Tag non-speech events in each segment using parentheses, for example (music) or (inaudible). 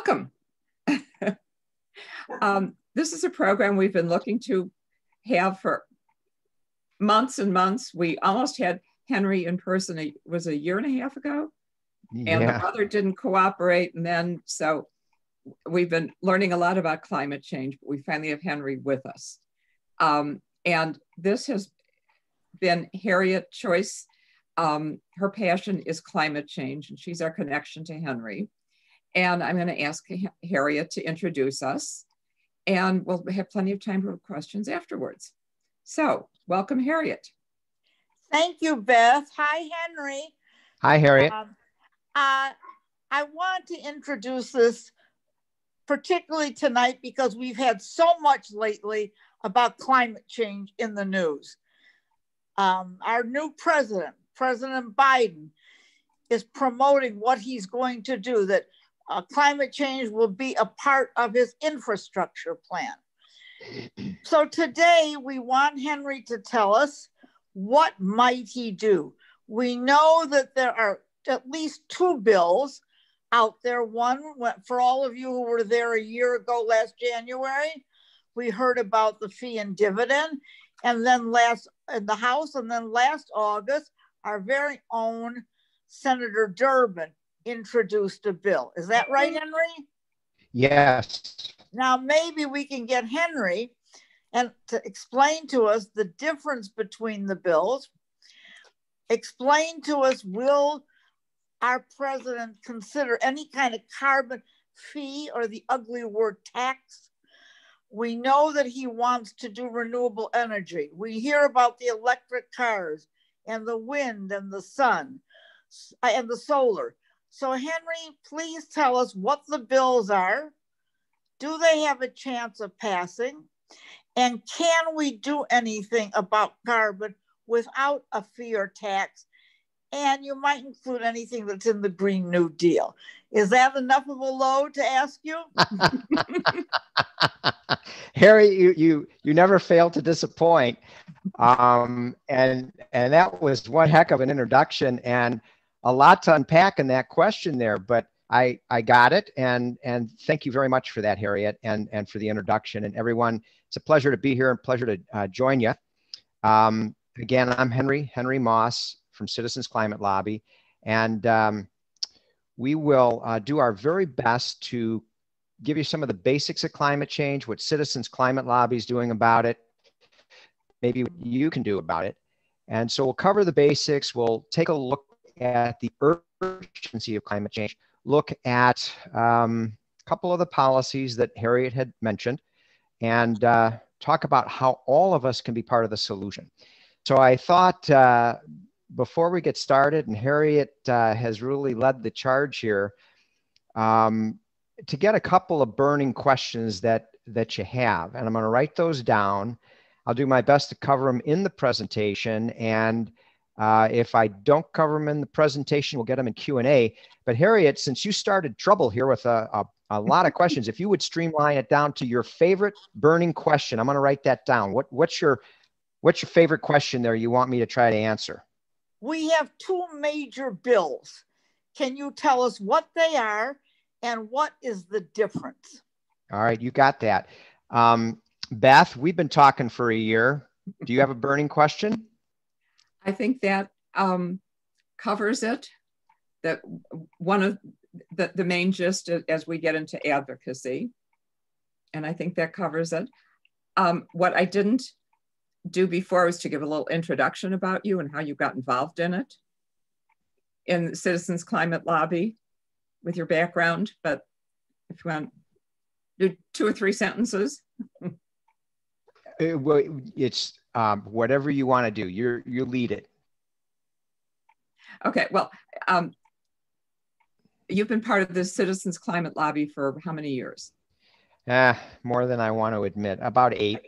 Welcome. (laughs) um, this is a program we've been looking to have for months and months. We almost had Henry in person, it was a year and a half ago. Yeah. And the mother didn't cooperate. And then, so we've been learning a lot about climate change, but we finally have Henry with us. Um, and this has been Harriet Choice. Um, her passion is climate change, and she's our connection to Henry. And I'm going to ask Harriet to introduce us, and we'll have plenty of time for questions afterwards. So, welcome, Harriet. Thank you, Beth. Hi, Henry. Hi, Harriet. Um, uh, I want to introduce this particularly tonight because we've had so much lately about climate change in the news. Um, our new president, President Biden, is promoting what he's going to do, that uh, climate change will be a part of his infrastructure plan. (clears throat) So today we want Henry to tell us what might he do. We know that there are at least two bills out there. One for all of you who were there a year ago last January, we heard about the fee and dividend, and then last in the House, and then last August, our very own Senator Durbin introduced a bill. Is that right, Henry? Yes. Now, maybe we can get Henry and to explain to us the difference between the bills. Explain to us will our president consider any kind of carbon fee or the ugly word tax? We know that he wants to do renewable energy. We hear about the electric cars and the wind and the sun and the solar. So, Henry, please tell us what the bills are. Do they have a chance of passing? And can we do anything about carbon without a fee or tax? And you might include anything that's in the Green New Deal. Is that enough of a load to ask you? (laughs) Harry, you you you never fail to disappoint. Um, and and that was one heck of an introduction. And a lot to unpack in that question there, but I, I got it. And, and thank you very much for that, Harriet, and, and for the introduction. And everyone, it's a pleasure to be here and pleasure to uh, join you. Um, again, I'm Henry, Henry Moss from Citizens Climate Lobby. And um, we will uh, do our very best to give you some of the basics of climate change, what Citizens Climate Lobby is doing about it, maybe what you can do about it. And so we'll cover the basics. We'll take a look at the urgency of climate change, look at um, a couple of the policies that Harriet had mentioned, and uh, talk about how all of us can be part of the solution. So I thought uh, before we get started, and Harriet uh, has really led the charge here, um, to get a couple of burning questions that that you have, and I'm going to write those down. I'll do my best to cover them in the presentation, and uh, if I don't cover them in the presentation, we'll get them in Q&A. But Harriet, since you started trouble here with a, a, a lot of questions, if you would streamline it down to your favorite burning question, I'm going to write that down. What, what's your what's your favorite question there you want me to try to answer? We have two major bills. Can you tell us what they are and what is the difference? All right, you got that. Um, Beth, we've been talking for a year. Do you have a burning question? I think that um, covers it. That one of the, the main gist as we get into advocacy, and I think that covers it. Um, what I didn't do before was to give a little introduction about you and how you got involved in it in Citizens Climate Lobby with your background. But if you want, do two or three sentences. it, well, it's um, whatever you want to do. You you lead it. Okay. Well, um, you've been part of the Citizens Climate Lobby for how many years? Uh, more than I want to admit. About eight.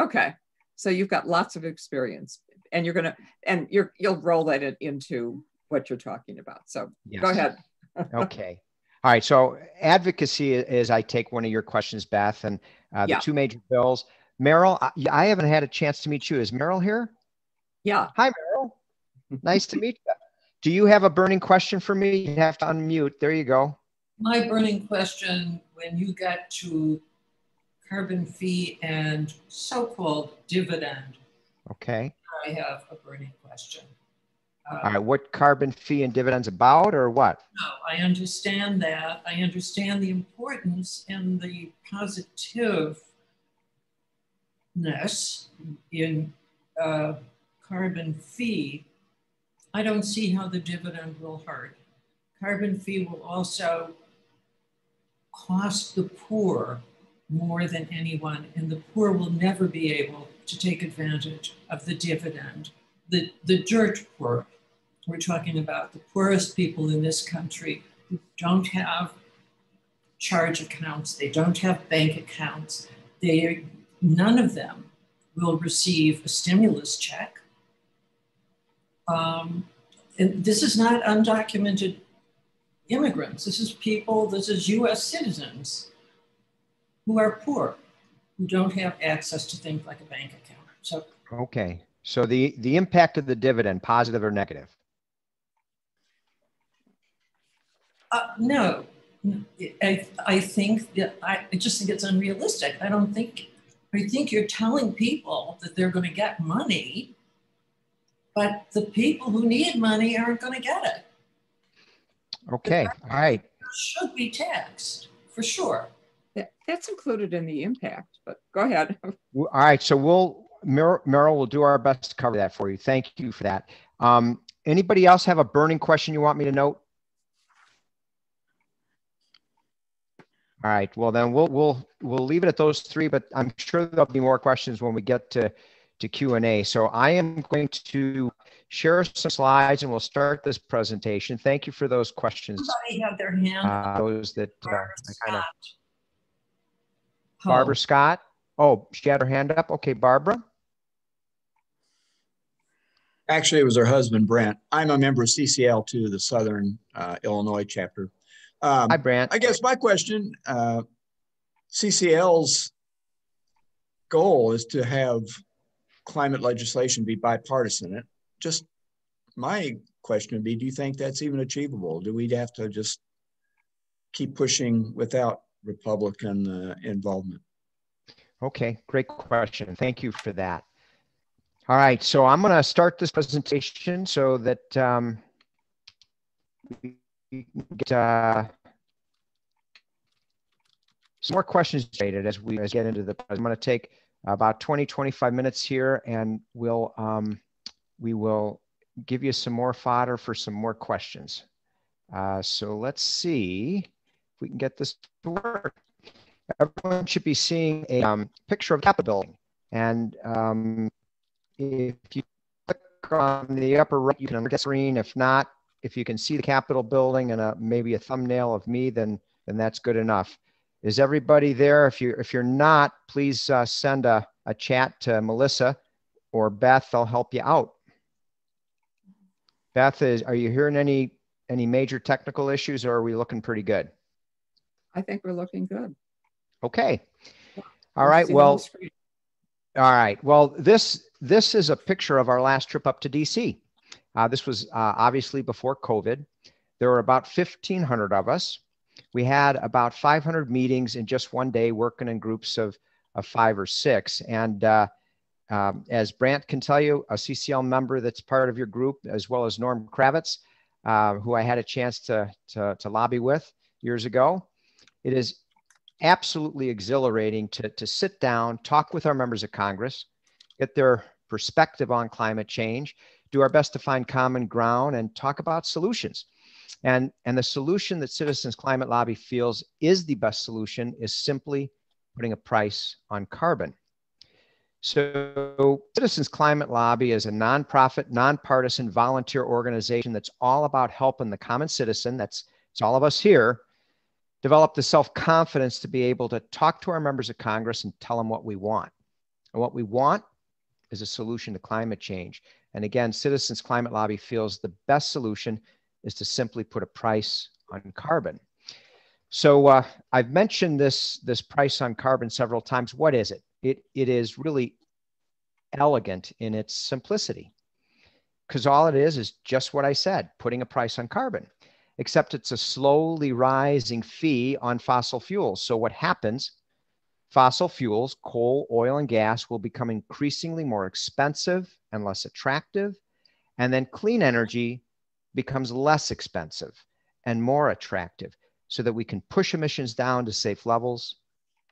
Okay. So you've got lots of experience, and you're gonna and you're you'll roll that into what you're talking about. So yes. go ahead. (laughs) okay. All right. So advocacy is I take one of your questions, Beth, and uh, the yeah. two major bills. Meryl, I, I, haven't had a chance to meet you. Is Meryl here? Yeah. Hi, Meryl. nice to meet you. Do you have a burning question for me? You have to unmute. There you go. my burning question when you get to carbon fee and so-called dividend. Okay. I have a burning question. Uh, All right, what carbon fee and dividends about or what? No, I understand that. I understand the importance and the positiveness in uh, carbon fee. I don't see how the dividend will hurt. Carbon fee will also cost the poor more than anyone, and the poor will never be able to take advantage of the dividend. The, the dirt poor, we're talking about the poorest people in this country who don't have charge accounts, they don't have bank accounts, they, none of them will receive a stimulus check. Um, and this is not undocumented immigrants. This is people, this is US citizens who are poor, who don't have access to things like a bank account. So okay. So the the impact of the dividend, positive or negative? Uh, no, I, I think that I, I just think it's unrealistic. I don't think I think you're telling people that they're going to get money, but the people who need money aren't going to get it. Okay, all right. Should be taxed for sure. That, that's included in the impact, but go ahead. (laughs) All right, so we'll, Merrill will do our best to cover that for you. Thank you for that. Um, anybody else have a burning question you want me to note? All right. Well, then we'll we'll we'll leave it at those three. But I'm sure there'll be more questions when we get to to Q and A. So I am going to share some slides and we'll start this presentation. Thank you for those questions. Somebody have their hand. Uh, those that uh, kind of. Barbara Scott. Oh, she had her hand up. Okay, Barbara. Actually, it was her husband, Brent. I'm a member of CCL2, the Southern uh, Illinois chapter. Um, Hi, Brent. I guess my question uh, CCL's goal is to have climate legislation be bipartisan. It just my question would be do you think that's even achievable? Do we have to just keep pushing without Republican uh, involvement? Okay, great question. Thank you for that. All right, so I'm going to start this presentation so that um, we get uh, some more questions rated as we get into the. I'm going to take about 20, 25 minutes here, and we'll um, we will give you some more fodder for some more questions. Uh, so let's see if we can get this to work. Everyone should be seeing a um, picture of Capitol building. And um, if you click on the upper right, you can get screen. If not, if you can see the Capitol building and a, maybe a thumbnail of me, then, then that's good enough. Is everybody there? If, you, if you're not, please uh, send a, a chat to Melissa or Beth. They'll help you out. Beth, is, are you hearing any any major technical issues or are we looking pretty good? I think we're looking good. Okay. All right. Well, all right. Well, this this is a picture of our last trip up to DC. Uh, this was uh, obviously before COVID. There were about 1,500 of us. We had about 500 meetings in just one day, working in groups of, of five or six. And uh, um, as Brent can tell you, a CCL member that's part of your group, as well as Norm Kravitz, uh, who I had a chance to, to, to, lobby with years ago. It is absolutely exhilarating to, to sit down, talk with our members of Congress, get their perspective on climate change, do our best to find common ground, and talk about solutions. And, and the solution that Citizens Climate Lobby feels is the best solution is simply putting a price on carbon. So, Citizens Climate Lobby is a nonprofit, nonpartisan volunteer organization that's all about helping the common citizen, that's it's all of us here, develop the self confidence to be able to talk to our members of Congress and tell them what we want. And what we want is a solution to climate change. And again, Citizens Climate Lobby feels the best solution is to simply put a price on carbon. So uh, I've mentioned this, this price on carbon several times. What is it? it, it is really elegant in its simplicity because all it is is just what I said, putting a price on carbon. except it's a slowly rising fee on fossil fuels. So what happens? Fossil fuels, coal, oil, and gas will become increasingly more expensive and less attractive. And then clean energy becomes less expensive and more attractive so that we can push emissions down to safe levels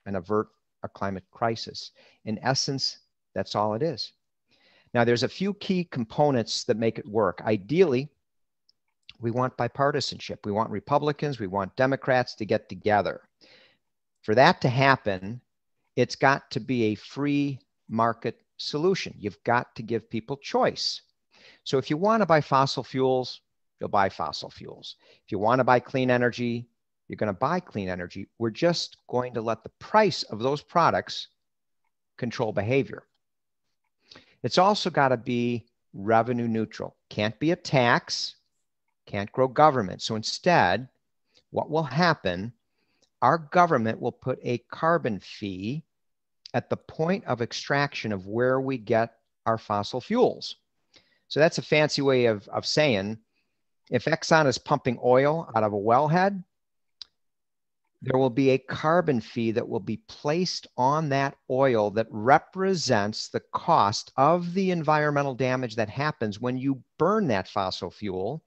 and avert a climate crisis. In essence, that's all it is. Now, there's a few key components that make it work. Ideally, we want bipartisanship. We want Republicans, we want Democrats to get together. For that to happen, it's got to be a free market solution. You've got to give people choice. So if you want to buy fossil fuels, you'll buy fossil fuels. If you want to buy clean energy, you're going to buy clean energy. We're just going to let the price of those products control behavior. It's also got to be revenue neutral. Can't be a tax, can't grow government. So instead, what will happen? Our government will put a carbon fee at the point of extraction of where we get our fossil fuels. So that's a fancy way of, of saying if Exxon is pumping oil out of a wellhead, there will be a carbon fee that will be placed on that oil that represents the cost of the environmental damage that happens when you burn that fossil fuel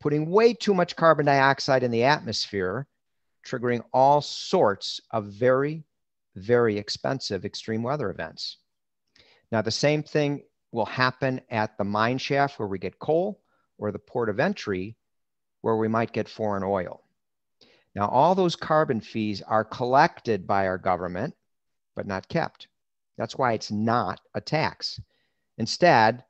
putting way too much carbon dioxide in the atmosphere, triggering all sorts of very, very expensive extreme weather events. Now, the same thing will happen at the mine shaft where we get coal or the port of entry where we might get foreign oil. Now, all those carbon fees are collected by our government, but not kept. That's why it's not a tax. Instead,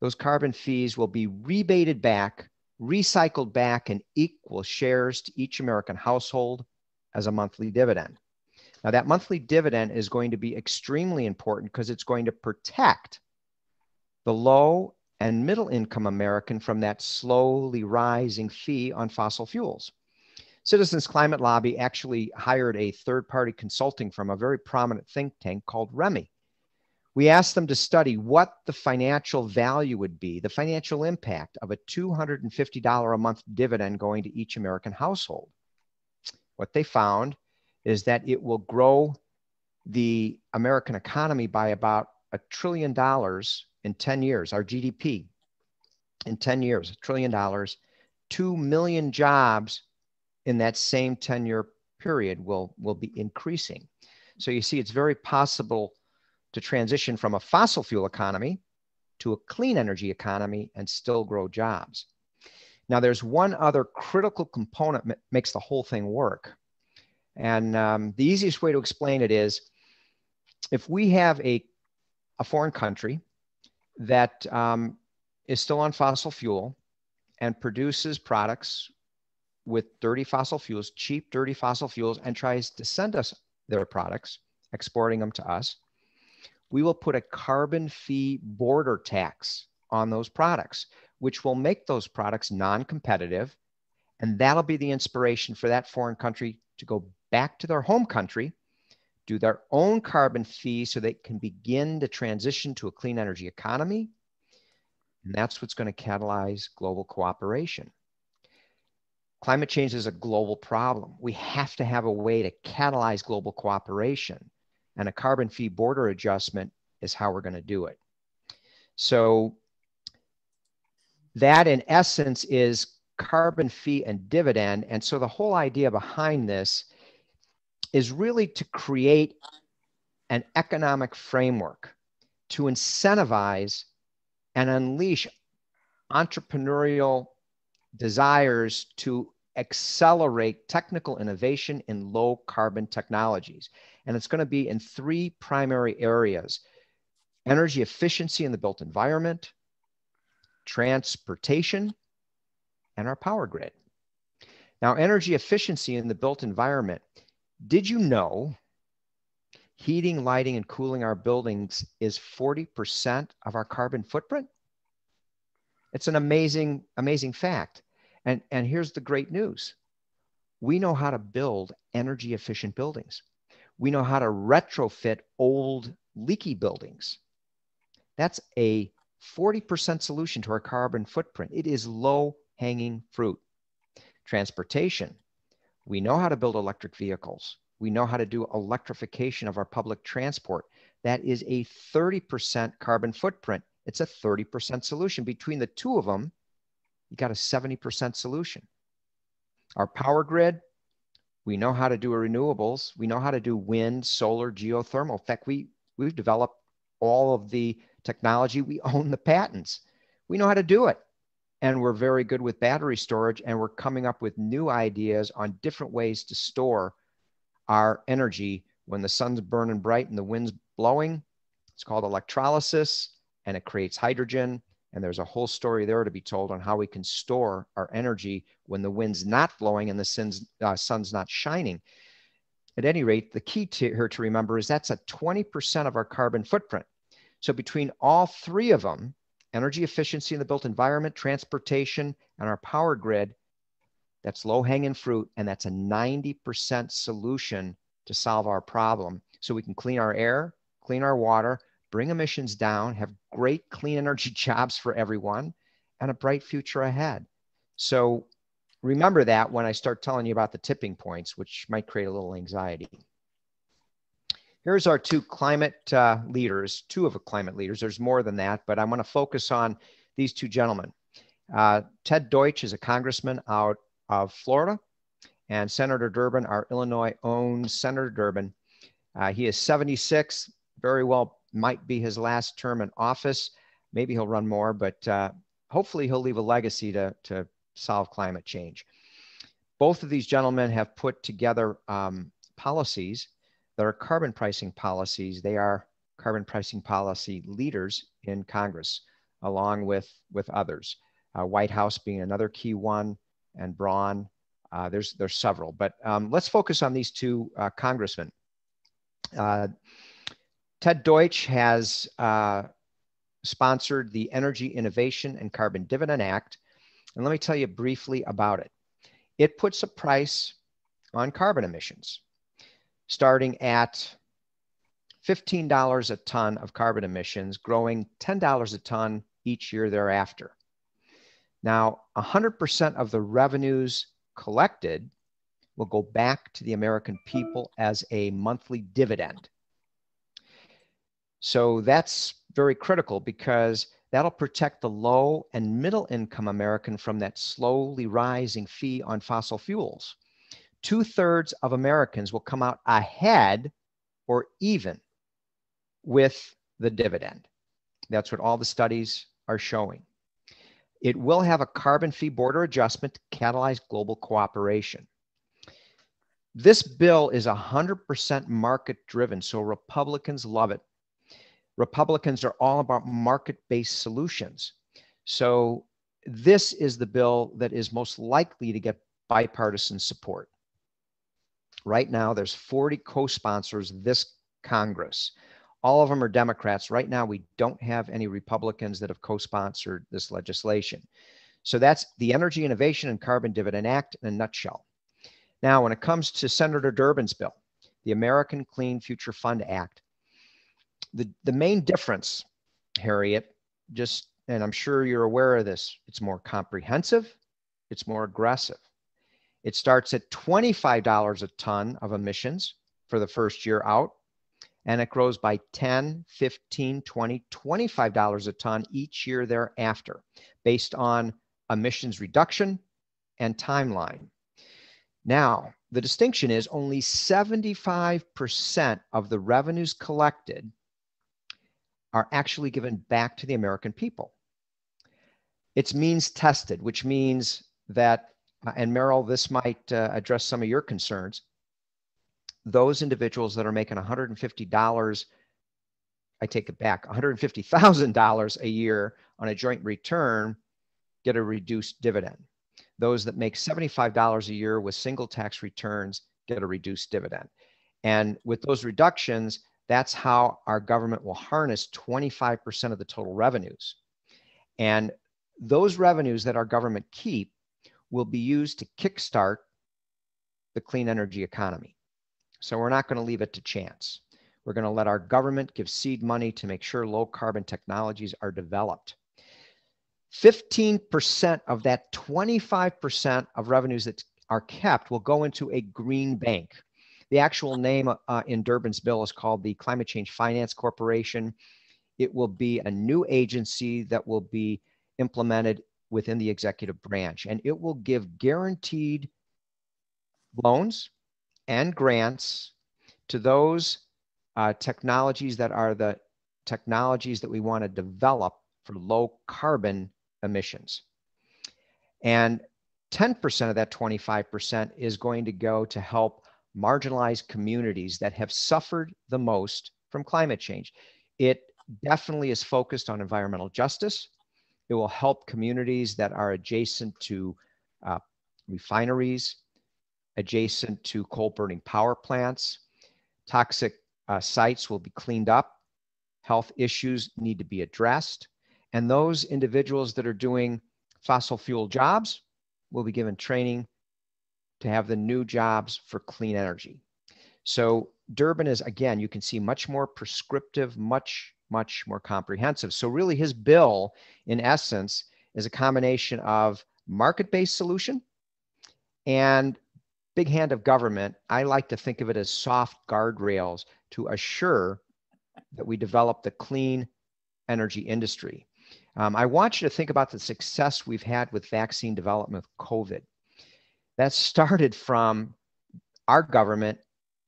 those carbon fees will be rebated back recycled back in equal shares to each American household as a monthly dividend. Now, that monthly dividend is going to be extremely important because it's going to protect the low and middle income American from that slowly rising fee on fossil fuels. Citizens Climate Lobby actually hired a third party consulting from a very prominent think tank called REMI we asked them to study what the financial value would be, the financial impact of a $250 a month dividend going to each American household. What they found is that it will grow the American economy by about a trillion dollars in 10 years, our GDP in 10 years, a trillion dollars, 2 million jobs in that same 10 year period will, will be increasing. So you see, it's very possible to transition from a fossil fuel economy to a clean energy economy and still grow jobs. Now, there's one other critical component that makes the whole thing work. And um, the easiest way to explain it is if we have a, a foreign country that um, is still on fossil fuel and produces products with dirty fossil fuels, cheap, dirty fossil fuels, and tries to send us their products, exporting them to us, we will put a carbon fee border tax on those products, which will make those products non competitive. And that'll be the inspiration for that foreign country to go back to their home country, do their own carbon fee so they can begin to transition to a clean energy economy. And that's what's going to catalyze global cooperation. Climate change is a global problem. We have to have a way to catalyze global cooperation and a carbon fee border adjustment is how we're going to do it. So that in essence is carbon fee and dividend. And so the whole idea behind this is really to create an economic framework to incentivize and unleash entrepreneurial desires to accelerate technical innovation in low carbon technologies. And it's going to be in three primary areas energy efficiency in the built environment, transportation, and our power grid. Now, energy efficiency in the built environment. Did you know heating, lighting, and cooling our buildings is 40% of our carbon footprint? It's an amazing, amazing fact. And, and here's the great news we know how to build energy efficient buildings, we know how to retrofit old leaky buildings. That's a 40% solution to our carbon footprint. It is low hanging fruit. Transportation. We know how to build electric vehicles. We know how to do electrification of our public transport. That is a 30% carbon footprint. It's a 30% solution. Between the two of them, you got a 70% solution. Our power grid, we know how to do renewables. We know how to do wind, solar, geothermal. In fact, we, we've developed all of the technology. We own the patents. We know how to do it. And we're very good with battery storage. And we're coming up with new ideas on different ways to store our energy when the sun's burning bright and the wind's blowing. It's called electrolysis and it creates hydrogen. And there's a whole story there to be told on how we can store our energy when the wind's not blowing and the sun's, uh, sun's not shining. At any rate, the key to, here to remember is that's a 20% of our carbon footprint. So between all three of them, energy efficiency in the built environment, transportation, and our power grid, that's low hanging fruit. And that's a 90% solution to solve our problem. So we can clean our air, clean our water, bring emissions down, have great clean energy (laughs) jobs for everyone, and a bright future ahead. So remember that when I start telling you about the tipping points, which might create a little anxiety. Here's our two climate uh, leaders, two of the climate leaders. There's more than that, but I'm going to focus on these two gentlemen. Uh, Ted Deutch is a congressman out of Florida, and Senator Durbin, our Illinois owned Senator Durbin. Uh, he is 76, very well might be his last term in office. Maybe he'll run more, but uh, hopefully he'll leave a legacy to, to solve climate change. Both of these gentlemen have put together um, policies that are carbon pricing policies. They are carbon pricing policy leaders in Congress, along with, with others. Uh, Whitehouse being another key one, and Braun. Uh, there's, there's several, but um, let's focus on these two uh, congressmen. Ted Deutch has uh, sponsored the Energy Innovation and Carbon Dividend Act. And let me tell you briefly about it. It puts a price on carbon emissions starting at $15 a ton of carbon emissions, growing $10 a ton each year thereafter. Now, 100% of the revenues collected will go back to the American people as a monthly dividend. So that's very critical because that'll protect the low and middle income American from that slowly rising fee on fossil fuels two thirds of Americans will come out ahead or even with the dividend. That's what all the studies are showing. It will have a carbon fee border adjustment to catalyze global cooperation. This bill is 100% market driven, so Republicans love it. Republicans are all about market based solutions. So, this is the bill that is most likely to get bipartisan support. Right now, there's 40 co-sponsors this Congress. All of them are Democrats. Right now, we don't have any Republicans that have co-sponsored this legislation. So that's the Energy Innovation and Carbon Dividend Act in a nutshell. Now, when it comes to Senator Durbin's bill, the American Clean Future Fund Act, the, the main difference, Harriet, just, and I'm sure you're aware of this, it's more comprehensive, it's more aggressive. It starts at $25 a ton of emissions for the first year out, and it grows by 10, 15, 20, $25 a ton each year thereafter based on emissions reduction and timeline. Now, the distinction is only 75% of the revenues collected are actually given back to the American people. It's means tested, which means that uh, and Merrill, this might uh, address some of your concerns. Those individuals that are making $150, I take it back, $150,000 a year on a joint return get a reduced dividend. Those that make $75 a year with single tax returns get a reduced dividend. And with those reductions, that's how our government will harness 25% of the total revenues. And those revenues that our government keep will be used to kickstart the clean energy economy. So we're not going to leave it to chance. We're going to let our government give seed money to make sure low carbon technologies are developed. 15% of that 25% of revenues that are kept will go into a green bank. The actual name uh, in Durbin's bill is called the Climate Change Finance Corporation. It will be a new agency that will be implemented within the executive branch, and it will give guaranteed loans and grants to those uh, technologies that are the technologies that we want to develop for low carbon emissions. And 10% of that 25% is going to go to help marginalized communities that have suffered the most from climate change. It definitely is focused on environmental justice. It will help communities that are adjacent to uh, refineries, adjacent to coal burning power plants. Toxic uh, sites will be cleaned up. Health issues need to be addressed. And those individuals that are doing fossil fuel jobs will be given training to have the new jobs for clean energy. So Durbin is, again, you can see much more prescriptive, much, much more comprehensive. So really his bill, in essence, is a combination of market-based solution and big hand of government. I like to think of it as soft guardrails to assure that we develop the clean energy industry. Um, I want you to think about the success we've had with vaccine development with COVID. That started from our government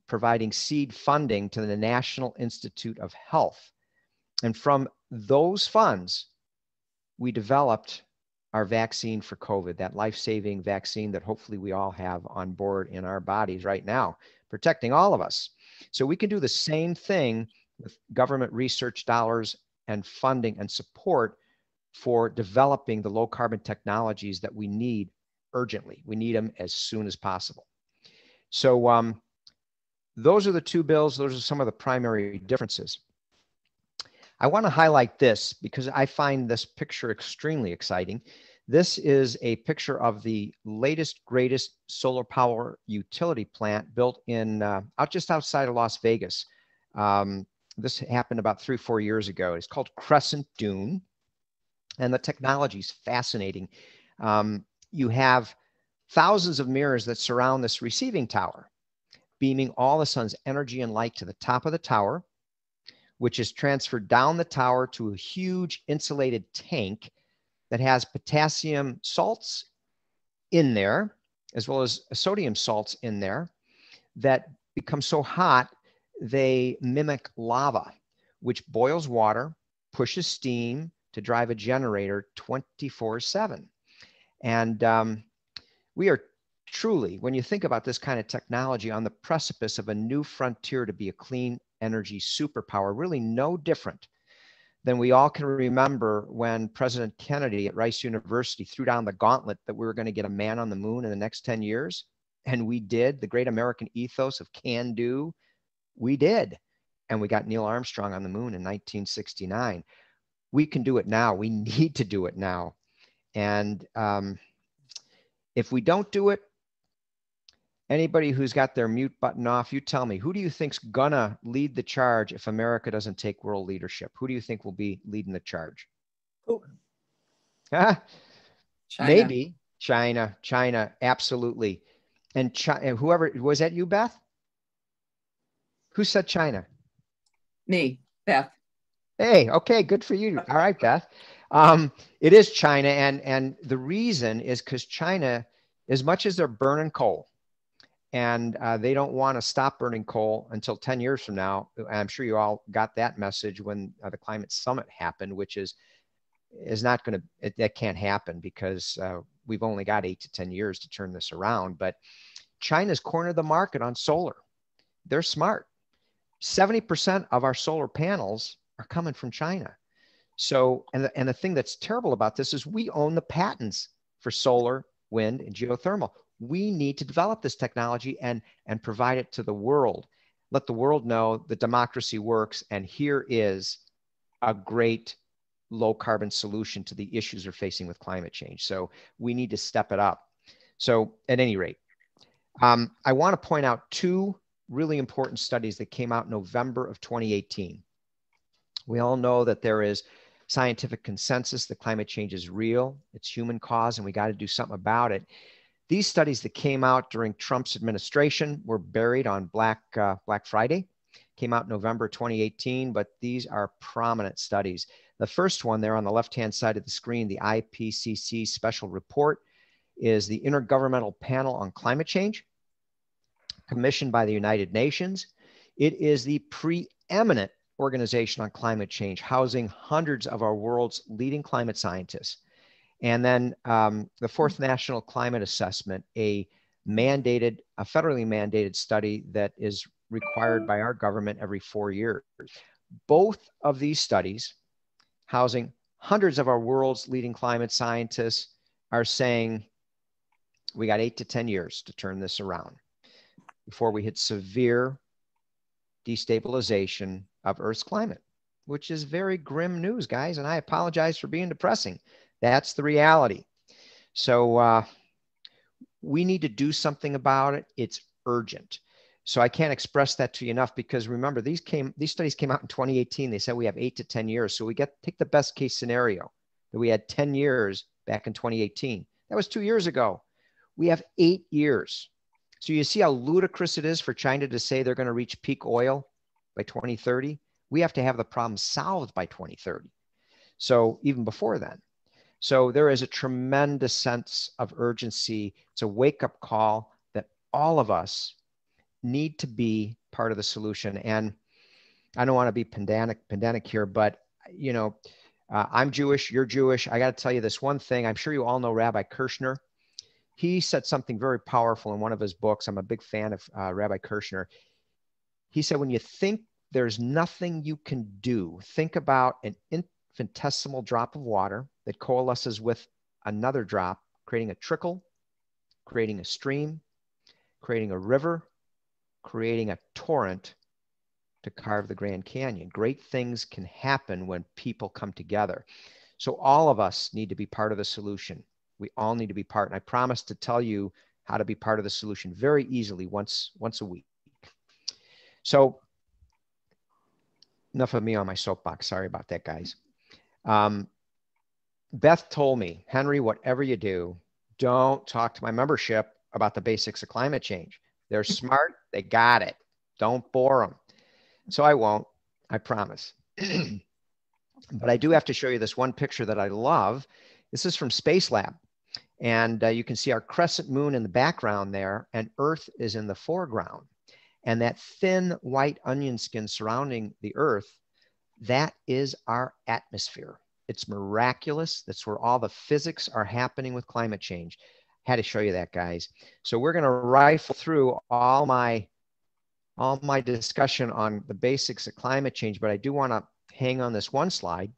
providing seed funding to the National Institute of Health. And from those funds, we developed our vaccine for COVID, that life saving vaccine that hopefully we all have on board in our bodies right now, protecting all of us. So we can do the same thing with government research dollars and funding and support for developing the low carbon technologies that we need urgently. We need them as soon as possible. So um, those are the two bills. Those are some of the primary differences. I want to highlight this because I find this picture extremely exciting. This is a picture of the latest, greatest solar power utility plant built in uh, out just outside of Las Vegas. Um, this happened about three, four years ago. It's called Crescent Dune and the technology is fascinating. Um, you have thousands of mirrors that surround this receiving tower, beaming all the sun's energy and light to the top of the tower, which is transferred down the tower to a huge insulated tank that has potassium salts in there, as well as sodium salts in there, that become so hot they mimic lava, which boils water, pushes steam, to drive a generator 24 7. And um, we are truly, when you think about this kind of technology, on the precipice of a new frontier to be a clean energy superpower, really no different than we all can remember when President Kennedy at Rice University threw down the gauntlet that we were going to get a man on the moon in the next 10 years. And we did. The great American ethos of can do, we did. And we got Neil Armstrong on the moon in 1969 we can do it now. We (laughs) need to do it now. And um, if we don't do it, anybody who's got their mute button off, you tell me, who do you think's gonna lead the charge if America doesn't take world leadership? Who do you think will be leading the charge? Putin. Huh? China. Maybe China, China, absolutely. And China, whoever was that you, Beth? Who said China? Me, Beth. Hey, okay, good for you. All right, Beth. Um, it is China, and and the reason is because China, as much as they're burning coal, and uh, they don't want to stop burning coal until 10 years from now. I'm sure you all got that message when uh, the climate summit happened, which is is not going to that can't happen because uh, we've only got eight to 10 years to turn this around. But China's cornered the market on solar. They're smart. 70% of our solar panels are coming from China. So, and the, and the thing that's terrible about this is we own the patents for solar, wind, and geothermal. We need to develop this technology and, and provide it to the world. Let the world know that democracy works. And here is a great low carbon solution to the issues we're facing with climate change. So we need to step it up. So, at any rate, um, I want to point out two really important studies that came out November of 2018. We all know that there is scientific consensus that climate change is real, it's human cause, and we got to do something about it. These studies that came out during Trump's administration were buried on Black, uh, Black Friday, came out November 2018, but these are prominent studies. The first one there on the left-hand side of the screen, the IPCC special report, is the Intergovernmental Panel on Climate Change, commissioned by the United Nations. It is the preeminent organization on climate change, housing hundreds of our world's leading climate scientists. And then um, the fourth national climate assessment, a mandated, a federally mandated study that is required by our government every four years. Both of these studies, housing hundreds of our world's leading climate scientists, are saying we got eight to 10 years to turn this around before we hit severe destabilization of Earth's climate, which is very grim news, guys. And I apologize for being depressing. That's the reality. So uh, we need to do something about it. It's urgent. So I can't express that to you enough because remember these came these studies came out in 2018. They said we have eight to 10 years. So we get take the best case scenario that we had 10 years back in 2018. That was two years ago. We have eight years. So you see how ludicrous it is for China to say they're going to reach peak oil by 2030. We have to have the problem solved by 2030. So even before then. So there is a tremendous sense of urgency. It's a wake up call that all of us need to be part of the solution. And I don't want to be pedantic, pedantic here, but you know, uh, I'm Jewish, you're Jewish. I got to tell you this one thing. I'm sure you all know Rabbi Kirschner he said something very powerful in one of his books. I'm a big fan of uh, Rabbi Kirschner. He said, when you think there's nothing you can do, think about an infinitesimal drop of water that coalesces with another drop, creating a trickle, creating a stream, creating a river, creating a torrent to carve the Grand Canyon. Great things can happen when people come together. So all of us need to be part of the solution. We all need to be part. And I promise to tell you how to be part of the solution very easily once, once a week. So enough of me on my soapbox. Sorry about that, guys. Um, Beth told me, Henry, whatever you do, don't talk to my membership about the basics of climate change. They're (laughs) smart. They got it. Don't bore them. So I won't. I promise. (clears throat) but I do have to show you this one picture that I love. This is from Space Lab. And uh, you can see our crescent moon in the background there, and Earth is in the foreground. And that thin white onion skin surrounding the Earth, that is our atmosphere. It's miraculous. That's where all the physics are happening with climate change. Had to show you that, guys. So we're going to rifle through all my all my discussion on the basics of climate change, but I do want to hang on this one slide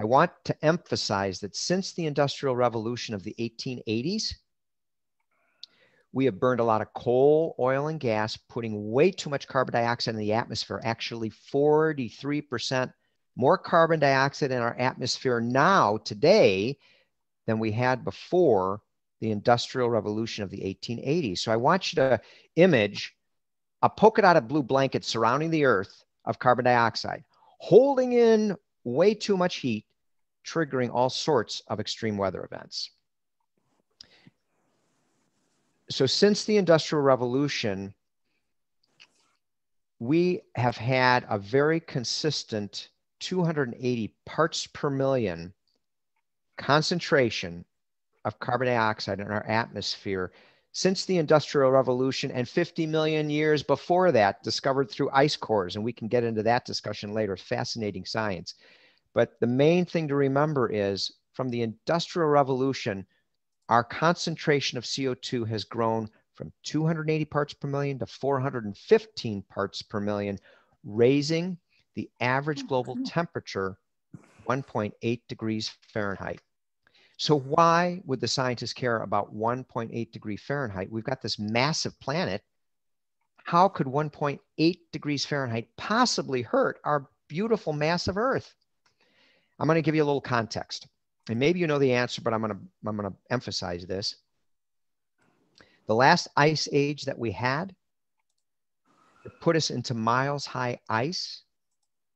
I want to emphasize that since the Industrial Revolution of the 1880s, we have burned a lot of coal, oil, and gas, putting way too much carbon dioxide in the atmosphere. Actually, 43% more carbon dioxide in our atmosphere now, today, than we had before the Industrial Revolution of the 1880s. So I want you to image a polka dotted blue blanket surrounding the Earth of carbon dioxide, holding in way too much heat triggering all sorts of extreme weather events. So since the Industrial Revolution, we have had a very consistent 280 parts per million concentration of carbon dioxide in our atmosphere since the Industrial Revolution and 50 million years before that, discovered through ice cores. And we can get into that discussion later. Fascinating science. But the main thing to remember is from the Industrial Revolution, our concentration of CO2 has grown from 280 parts per million to 415 parts per million, raising the average global temperature 1.8 degrees Fahrenheit. So why would the scientists care about 1.8 degree Fahrenheit? We've got this massive planet. How could 1.8 degrees Fahrenheit possibly hurt our beautiful massive Earth? I'm going to give you a little context. And maybe you know the answer, but I'm going to, I'm going to emphasize this. The last ice age that we had put us into miles high ice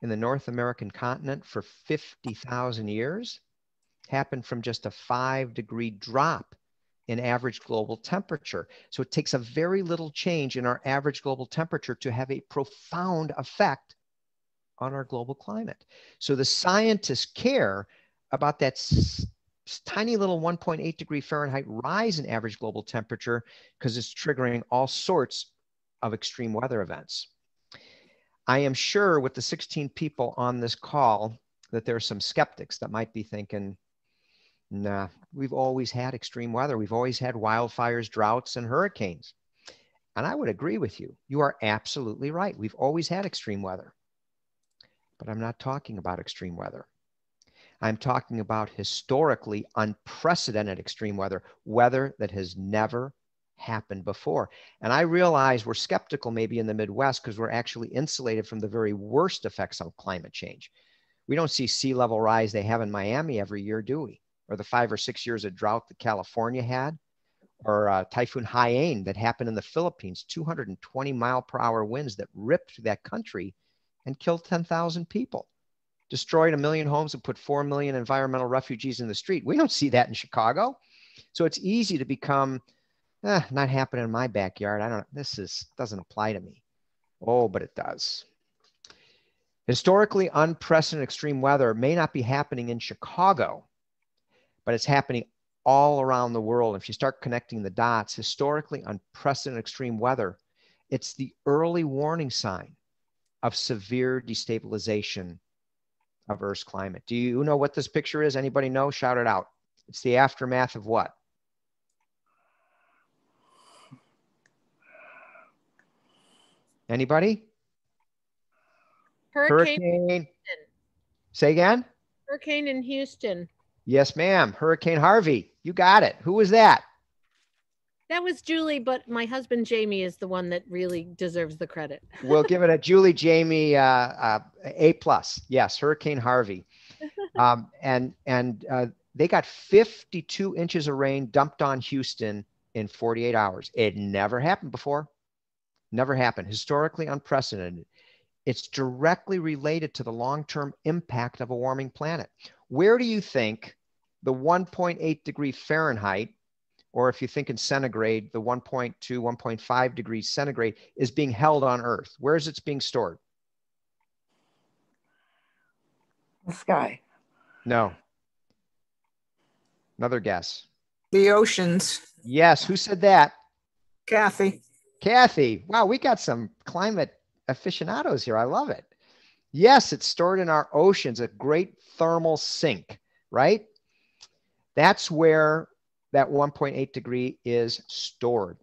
in the North American continent for 50,000 years happened from just a five degree drop in average global temperature. So it takes a very little change in our average global temperature to have a profound effect on our global climate. So the scientists care about that tiny little 1.8 degree Fahrenheit rise in average global temperature because it's triggering all sorts of extreme weather events. I am sure with the 16 people on this call that there are some skeptics that might be thinking, nah, we've always had extreme weather. We've always had wildfires, droughts, and hurricanes. And I would agree with you. You are absolutely right. We've always had extreme weather. But I'm not talking about extreme weather. I'm talking about historically unprecedented extreme weather, weather that has never happened before. And I realize we're skeptical maybe in the Midwest because we're actually insulated from the very worst effects of climate change. We don't see sea level rise they have in Miami every year, do we? Or the five or six years of drought that California had, or uh, Typhoon Haiyan that happened in the Philippines, 220 mile per hour winds that ripped through that country and killed 10,000 people destroyed a million homes and put 4 million environmental refugees in the street. We don't see that in Chicago. So it's easy to become, eh, not happening in my backyard. I don't, this is, doesn't apply to me. Oh, but it does. Historically unprecedented extreme weather may not be happening in Chicago, but it's happening all around the world. If you start connecting the dots, historically unprecedented extreme weather, it's the early warning sign of severe destabilization of Earth's climate. Do you know what this picture is? Anybody know? Shout it out. It's the aftermath of what? Anybody? Hurricane, Hurricane. Say again? hurricane in Houston. Yes, ma'am. Hurricane Harvey. You got it. Who was that? That was Julie, but my husband Jamie is the one that really deserves the credit. (laughs) We'll give it a Julie Jamie uh, uh, A plus. Yes, Hurricane Harvey, (laughs) um, and and uh, they got 52 inches of rain dumped on Houston in 48 hours. It never happened before. Never happened. Historically unprecedented. It's directly related to the long-term impact of a warming planet. Where do you think the 1.8 degree Fahrenheit or if you think in centigrade, the 1.2, 1.5 degrees centigrade is being held on Earth. Where is it being stored? The sky. No. Another guess. The oceans. Yes. Who said that? Kathy. Kathy. Wow, we got some climate aficionados here. I love it. Yes, it's stored in our oceans, a great thermal sink, right? That's where that 1.8 degree is stored.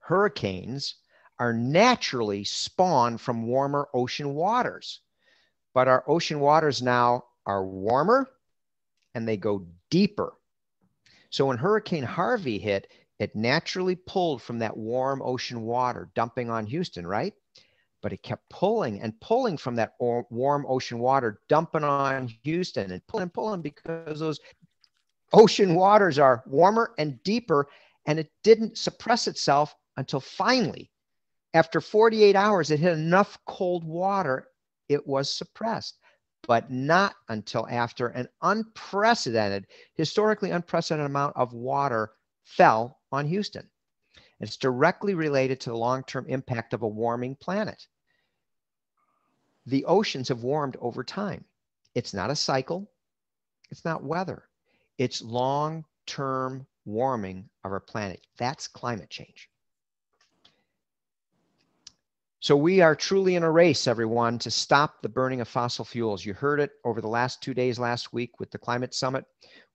Hurricanes are naturally spawned from warmer ocean waters, but our ocean waters now are warmer and they go deeper. So when Hurricane Harvey hit, it naturally pulled from that warm ocean water, dumping on Houston, right? But it kept pulling and pulling from that warm ocean water, dumping on Houston and pulling and pulling because those ocean waters are warmer and deeper, and it didn't suppress itself until finally, after 48 hours, it hit enough cold water, it was suppressed, but not until after an unprecedented, historically unprecedented amount of water fell on Houston. It's directly related to the long term impact of a warming planet. The oceans have warmed over time. It's not a cycle, it's not weather it's long term warming of our planet. That's climate change. So we are truly in a race, everyone, to stop the burning of fossil fuels. You heard it over the last two days last week with the climate summit.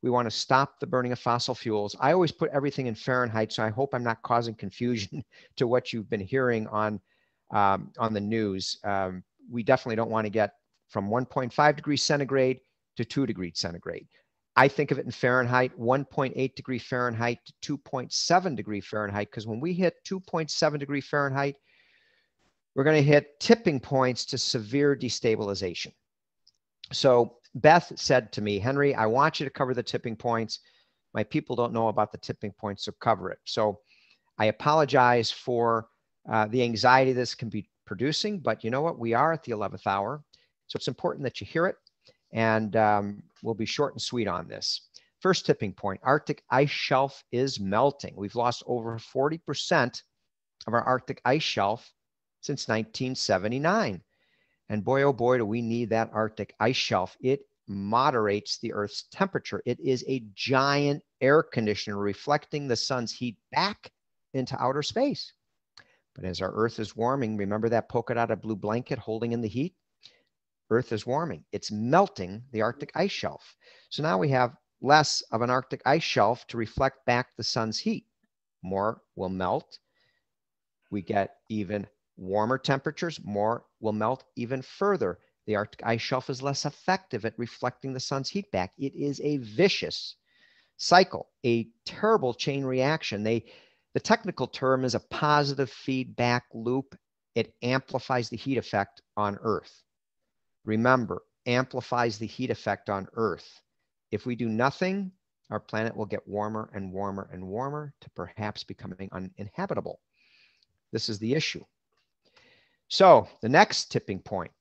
We want to stop the burning of fossil fuels. I always put everything in Fahrenheit, so I hope I'm not causing confusion (laughs) to what you've been hearing on um, on the news. Um, we definitely don't want to get from 1.5 degrees centigrade to 2 degrees centigrade. I think of it in Fahrenheit, 1.8 degree Fahrenheit to 2.7 degree Fahrenheit, because when we hit 2.7 degree Fahrenheit, we're going to hit tipping points to severe destabilization. So Beth said to me, Henry, I want you to cover the tipping points. My people don't know about the tipping points, so cover it. So I apologize for uh, the anxiety this can be producing, but you know what? We are at the 11th hour. So it's important that you hear it. And um, we'll be short and sweet on this. First tipping point Arctic ice shelf is melting. We've lost over 40% of our Arctic ice shelf since 1979. And boy, oh boy, do we need that Arctic ice shelf. It moderates the Earth's temperature. It is a giant air conditioner reflecting the sun's heat back into outer space. But as our Earth is warming, remember that polka dot dotted blue blanket holding in the heat? Earth is warming. It's melting the Arctic mm-hmm. ice shelf. So now we have less of an Arctic ice shelf to reflect back the sun's heat. More will melt. We get even warmer temperatures, more will melt even further. The Arctic ice shelf is less effective at reflecting the sun's heat back. It is a vicious cycle, a terrible chain reaction. They the technical term is a positive feedback loop. It amplifies the heat effect on Earth. Remember, amplifies the heat effect on Earth. If we do nothing, our planet will get warmer and warmer and warmer to perhaps becoming uninhabitable. This is the issue. So the next tipping point,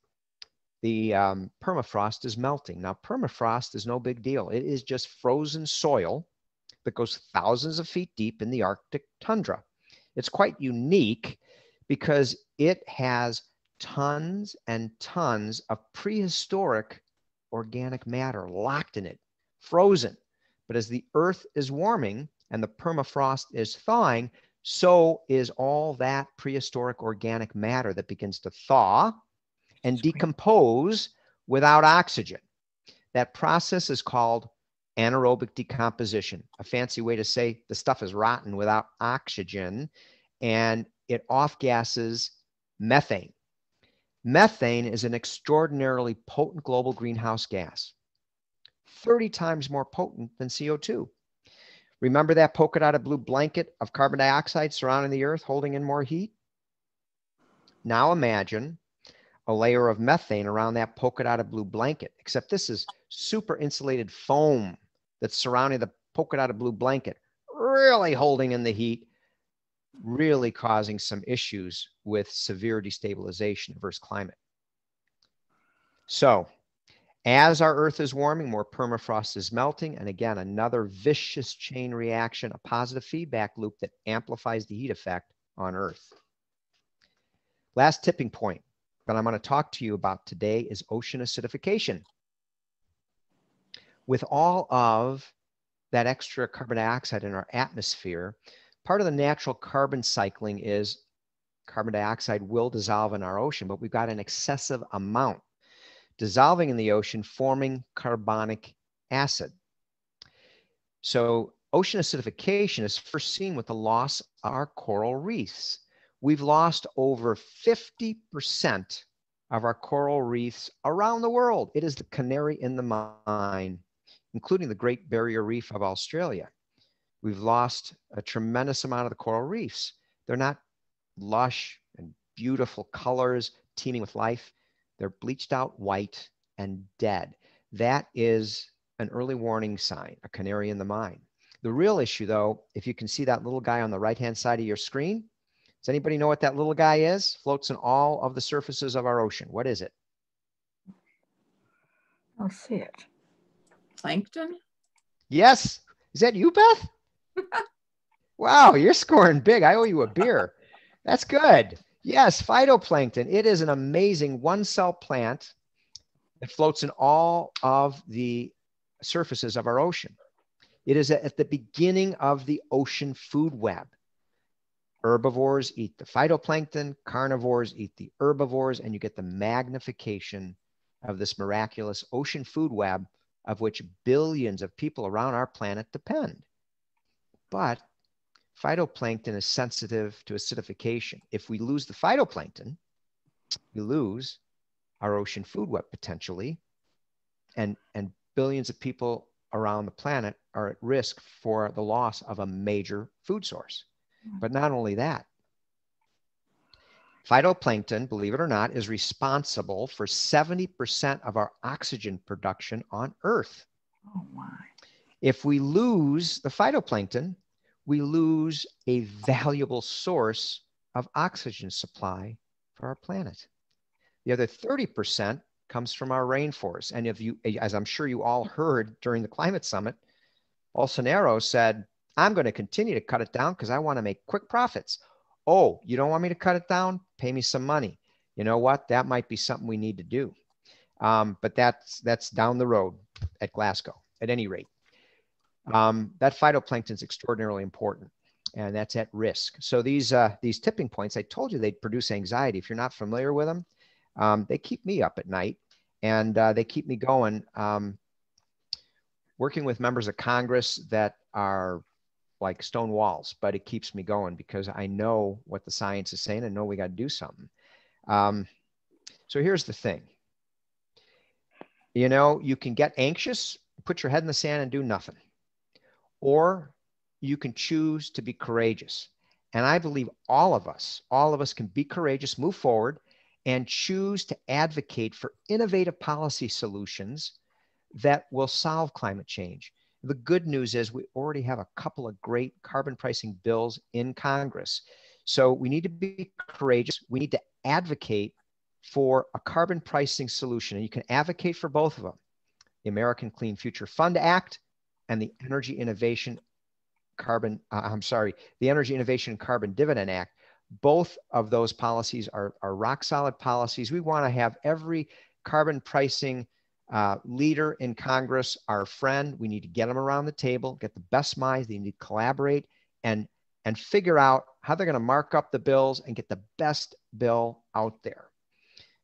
the um, permafrost is melting. Now, permafrost is no big deal. It is just frozen soil that goes thousands of feet deep in the Arctic tundra. It's quite unique because it has tons and tons of prehistoric organic matter locked in it, frozen. But as the earth is warming and the permafrost is thawing, so is all that prehistoric organic matter that begins to thaw and decompose without oxygen. That process is called anaerobic decomposition, a fancy way to say the stuff is rotten without oxygen and it off gases methane. Methane is an extraordinarily potent global greenhouse gas, 30 times more potent than CO2. Remember that polka dotted blue blanket of carbon dioxide surrounding the earth holding in more heat? Now imagine a layer of methane around that polka dotted blue blanket, except this is super insulated foam that's surrounding the polka dotted blue blanket, really holding in the heat, really causing some issues with severe destabilization of climate. So, as our Earth is warming, more permafrost is melting. And again, another vicious chain reaction, a positive feedback loop that amplifies the heat effect on Earth. Last tipping point that I'm going to talk to you about today is ocean acidification with all of that extra carbon dioxide in our atmosphere, part of the natural carbon cycling is carbon dioxide will dissolve in our ocean, but we've got an excessive amount dissolving in the ocean, forming carbonic acid. So ocean acidification is first seen with the loss of our coral reefs. We've lost over 50% of our coral reefs around the world. It is the canary in the mine including the Great Barrier Reef of Australia. We've lost a tremendous amount of the coral reefs. They're not lush and beautiful colors teeming with life. They're bleached out white and dead. That is an early warning sign, a canary in the mine. The real issue, though, if you can see that little guy on the right hand side of your screen, does anybody know what that little guy is? Floats in all of the surfaces of our ocean. What is it? I'll see it plankton? Yes. Is that you, Beth? (laughs) wow, you're scoring big. I owe you a beer. That's good. Yes, phytoplankton. It is an amazing one cell plant that floats in all of the surfaces of our ocean. It is at the beginning of the ocean food web. Herbivores eat the phytoplankton, carnivores eat the herbivores, and you get the magnification of this miraculous ocean food web of which billions of people around our planet depend. But phytoplankton is sensitive to acidification. If we lose the phytoplankton, we lose our ocean food web potentially, and, and billions of people around the planet are at risk for the loss of a major food source. Mm-hmm. But not only that, Phytoplankton, believe it or not, is responsible for 70% of our oxygen production on Earth. Oh my. If we lose the phytoplankton, we lose a valuable source of oxygen supply for our planet. The other 30% comes from our rainforest. And if you, as I'm sure you all heard during the climate summit, Bolsonaro said, I'm going to continue to cut it down because I want to make quick profits. Oh, you don't want me to cut it down? Pay me some money. You know what? That might be something we need to do. Um, but that's that's down the road at Glasgow. At any rate, um, that phytoplankton is extraordinarily important, and that's at risk. So these uh, these tipping points, I told you they'd produce anxiety. If you're not familiar with them, um, they keep me up at night, and uh, they keep me going. Um, working with members of Congress that are like stone walls, but it keeps me going because I know what the science is saying and know we got to do something. Um, so here's the thing. You know, you can get anxious, put your head in the sand and do nothing. Or you can choose to be courageous. And I believe all of us, all of us can be courageous, move forward, and choose to advocate for innovative policy solutions that will solve climate change. The good news is we already have a couple of great carbon pricing bills in Congress. So we need to be courageous. We need to advocate for a carbon pricing solution. And you can advocate for both of them the American Clean Future Fund Act and the Energy Innovation Carbon, uh, I'm sorry, the Energy Innovation Carbon Dividend Act. Both of those policies are, are rock solid policies. We want to have every carbon pricing uh, leader in Congress, our friend. We need to get them around the table, get the best minds. They need to collaborate and and figure out how they're going to mark up the bills and get the best bill out there,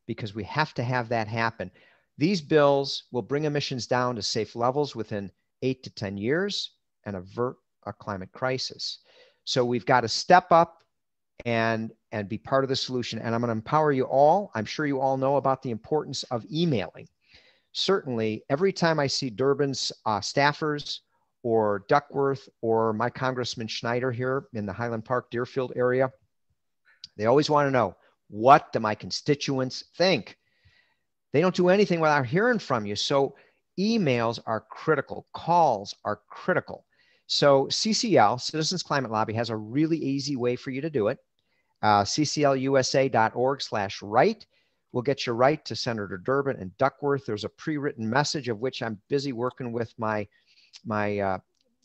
because we have to have that happen. These bills will bring emissions down to safe levels within eight to ten years and avert a climate crisis. So we've got to step up and and be part of the solution. And I'm going to empower you all. I'm sure you all know about the importance of emailing certainly every time I see Durbin's uh, staffers or Duckworth or my Congressman Schneider here in the Highland Park Deerfield area, they always want to know what do my constituents think? They don't do anything without hearing from you. So emails are critical, calls are critical. So CCL, Citizens Climate Lobby, has a really easy way for you to do it. Uh, cclusa.org slash write We'll get you right to Senator Durbin and Duckworth. There's a pre-written message of which I'm busy working with my my uh,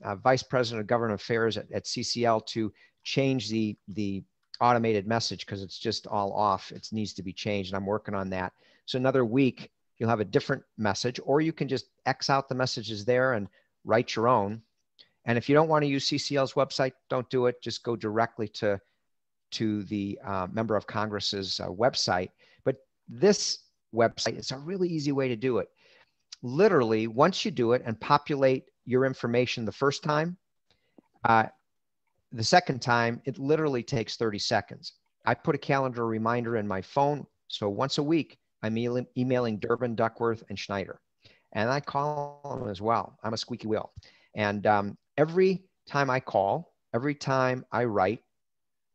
uh, Vice President of Government Affairs at, at CCL to change the the automated message because it's just all off. It needs to be changed, and I'm working on that. So another week, you'll have a different message, or you can just X out the messages there and write your own. And if you don't want to use CCL's website, don't do it. Just go directly to to the uh, member of Congress's uh, website But this website, is a really easy way to do it. Literally, once you do it and populate your information the first time, uh, the second time, it literally takes 30 seconds. I put a calendar reminder in my phone. So once a week, I'm emailing Durbin, Duckworth, and Schneider. And I call them as well. I'm a squeaky wheel. And um, every time I call, every time I write,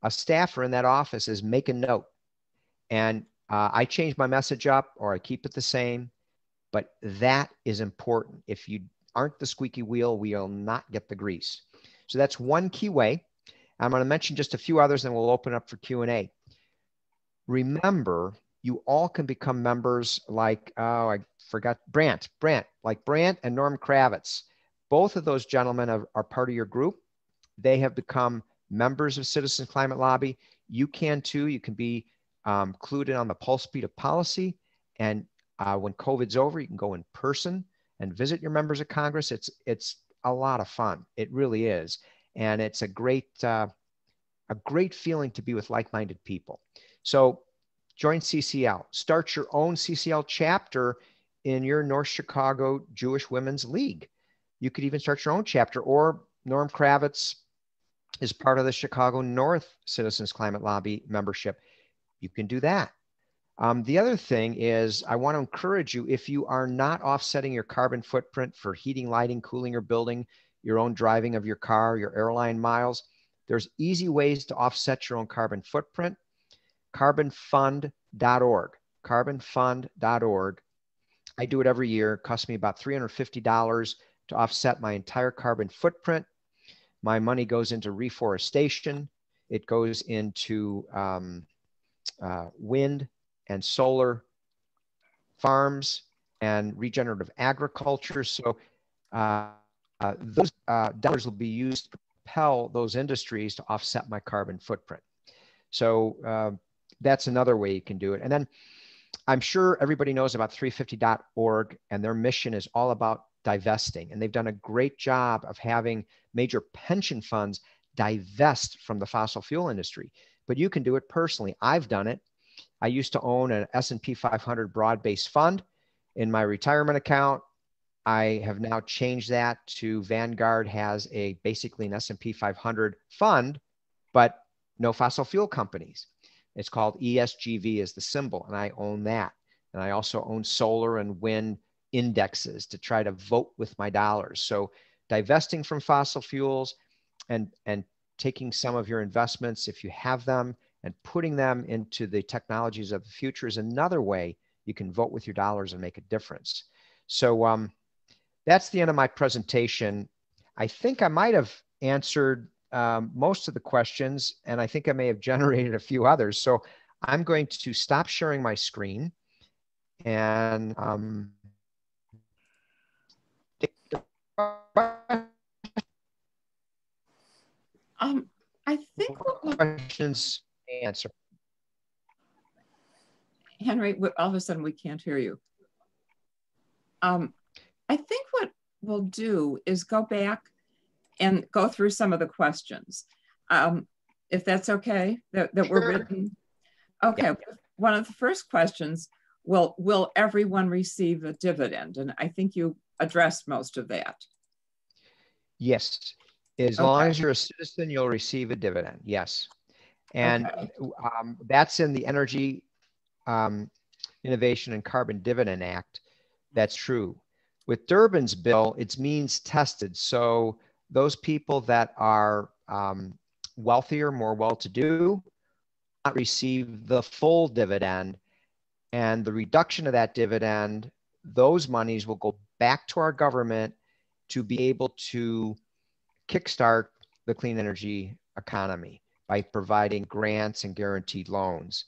a staffer in that office is make a note. And uh, I change my message up or I keep it the same, but that is important. If you aren't the squeaky wheel, we'll not get the grease. So that's one key way. I'm going to mention just a few others, and we'll open up for Q and A. Remember, you all can become members like oh I forgot Brent, Brent, like Brent and Norm Kravitz. Both of those gentlemen are, are part of your group. They have become members of Citizen Climate Lobby. You can too. You can be um, clued in on the pulse beat of policy. And uh, when COVID's over, you can go in person and visit your members of Congress. It's it's a lot of fun. It really is, and it's a great uh, a great feeling to be with like-minded people. So join CCL. Start your own CCL chapter in your North Chicago Jewish Women's League. You could even start your own chapter, or Norm Kravitz is part of the Chicago North Citizens Climate Lobby membership you can do that. Um, the other thing is, I want to encourage you if you are not offsetting your carbon footprint for heating, lighting, cooling, or building your own driving of your car, your airline miles, there's easy ways to offset your own carbon footprint. Carbonfund.org. Carbonfund.org. I do it every year. It costs me about $350 to offset my entire carbon footprint. My money goes into reforestation. It goes into um, uh, wind and solar farms and regenerative agriculture. So uh, uh, those uh, dollars will be used to propel those industries to offset my carbon footprint. So uh, that's another way you can do it. And then I'm sure everybody knows about 350.org, and their mission is all about divesting. And they've done a great job of having major pension funds divest from the fossil fuel industry. But you can do it personally. I've done it. I used to own an S&P 500 broad-based fund in my retirement account. I have now changed that to Vanguard has a basically an S&P 500 fund, but no fossil fuel companies. It's called ESGV as the symbol, and I own that. And I also own solar and wind indexes to try to vote with my dollars. So divesting from fossil fuels and, and taking some of your investments, if you have them, and putting them into the technologies of the future is another way you can vote with your dollars and make a difference. So um, that's the end of my presentation. I think I might have answered um, most of the questions, and I think I may have (laughs) generated a few others. So I'm going to stop sharing my screen and um, um, I think what questions answer. Henry, all of a sudden we can't hear you. Um, I think what we'll do is go back and go through some of the questions. Um, if that's okay, that, that sure. were written. Okay, yeah. one of the first questions, will, will everyone receive a dividend? And I think you addressed most of that. Yes, as okay. long as you're a citizen, you'll receive a dividend, yes. And okay. um, that's in the Energy um, Innovation and Carbon Dividend Act. That's true. With Durbin's bill, it's means tested. So those people that are um, wealthier, more well to do, not receive the full dividend. And the reduction of that dividend, those monies will go back to our government to be able to kickstart the clean energy economy by providing grants and guaranteed loans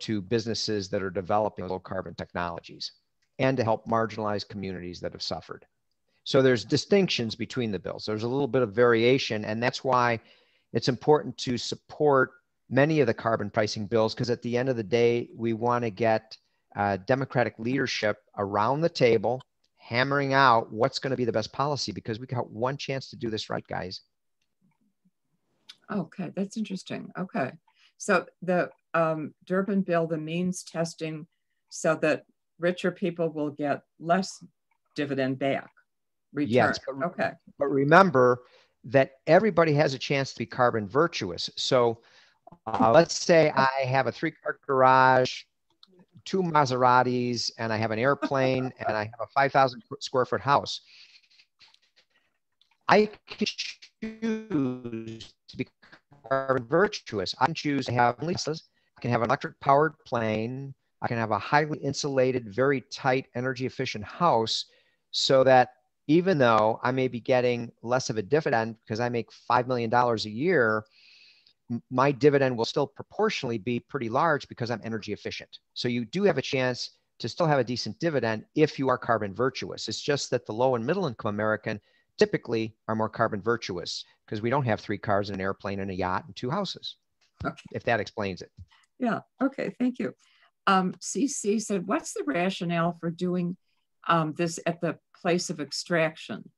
to businesses that are developing low carbon technologies and to help marginalized communities that have suffered. So there's distinctions between the bills. There's a little bit of variation, and that's why it's important to support many of the carbon pricing bills because at the end of the day, we want to get uh, Democratic leadership around the table, hammering out what's going to be the best policy because we got one chance to do this right, guys. Okay, that's interesting. Okay. So the um, Durbin bill, the means testing so that richer people will get less dividend back. Return. Yes. But, okay. But remember that everybody has a chance to be carbon virtuous. So uh, let's say I have a three car garage, two Maseratis, and I have an airplane, (laughs) and I have a 5,000 square foot house. I can choose to be carbon virtuous. I can choose to have leases. I can have an electric powered plane. I can have a highly insulated, very tight, energy efficient house so that even though I may be getting less of a dividend because I make $5 million a year, my dividend will still proportionally be pretty large because I'm energy efficient. So you do have a chance to still have a decent dividend if you are carbon virtuous. It's just that the low and middle income American typically are more carbon virtuous because we don't have three cars and an airplane and a yacht and two houses. Okay. If that explains it. Yeah. Okay. Thank you. Um, CC said, what's the rationale for doing um, this at the place of extraction